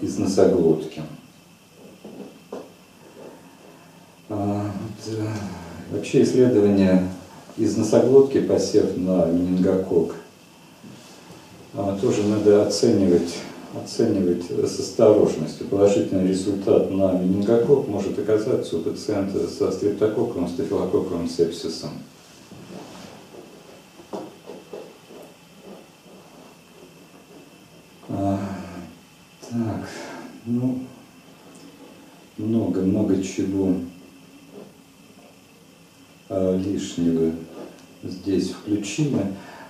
S1: из носоглотки. А, Вообще исследование из носоглотки, посев на менингокок, а, тоже надо оценивать, оценивать с осторожностью. Положительный результат на менингокок может оказаться у пациента со стрептококковым, стафилококковым сепсисом. А, так, ну, много-много чего Э, лишнего здесь включили.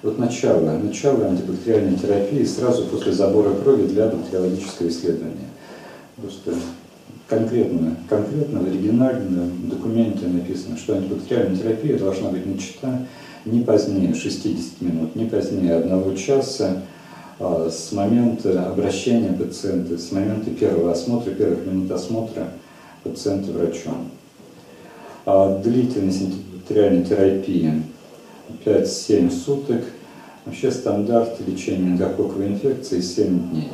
S1: Вот начало, начало антибактериальной терапии сразу после забора крови для бактериологического исследования. Просто конкретно, конкретно в оригинальном документе написано, что антибактериальная терапия должна быть начата не позднее 60 минут, не позднее одного часа с момента обращения пациента, с момента первого осмотра, первых минут осмотра пациента врачом. А длительность бактериальной терапии 5-7 суток. Вообще стандарт лечения менингококковой инфекции 7 дней.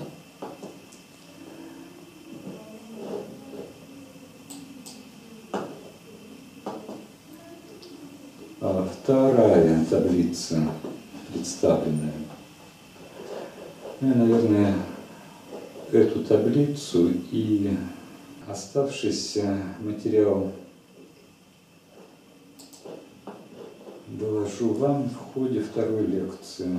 S1: А вторая таблица представленная. Ну, наверное, эту таблицу и оставшийся материал доложу вам в ходе второй лекции.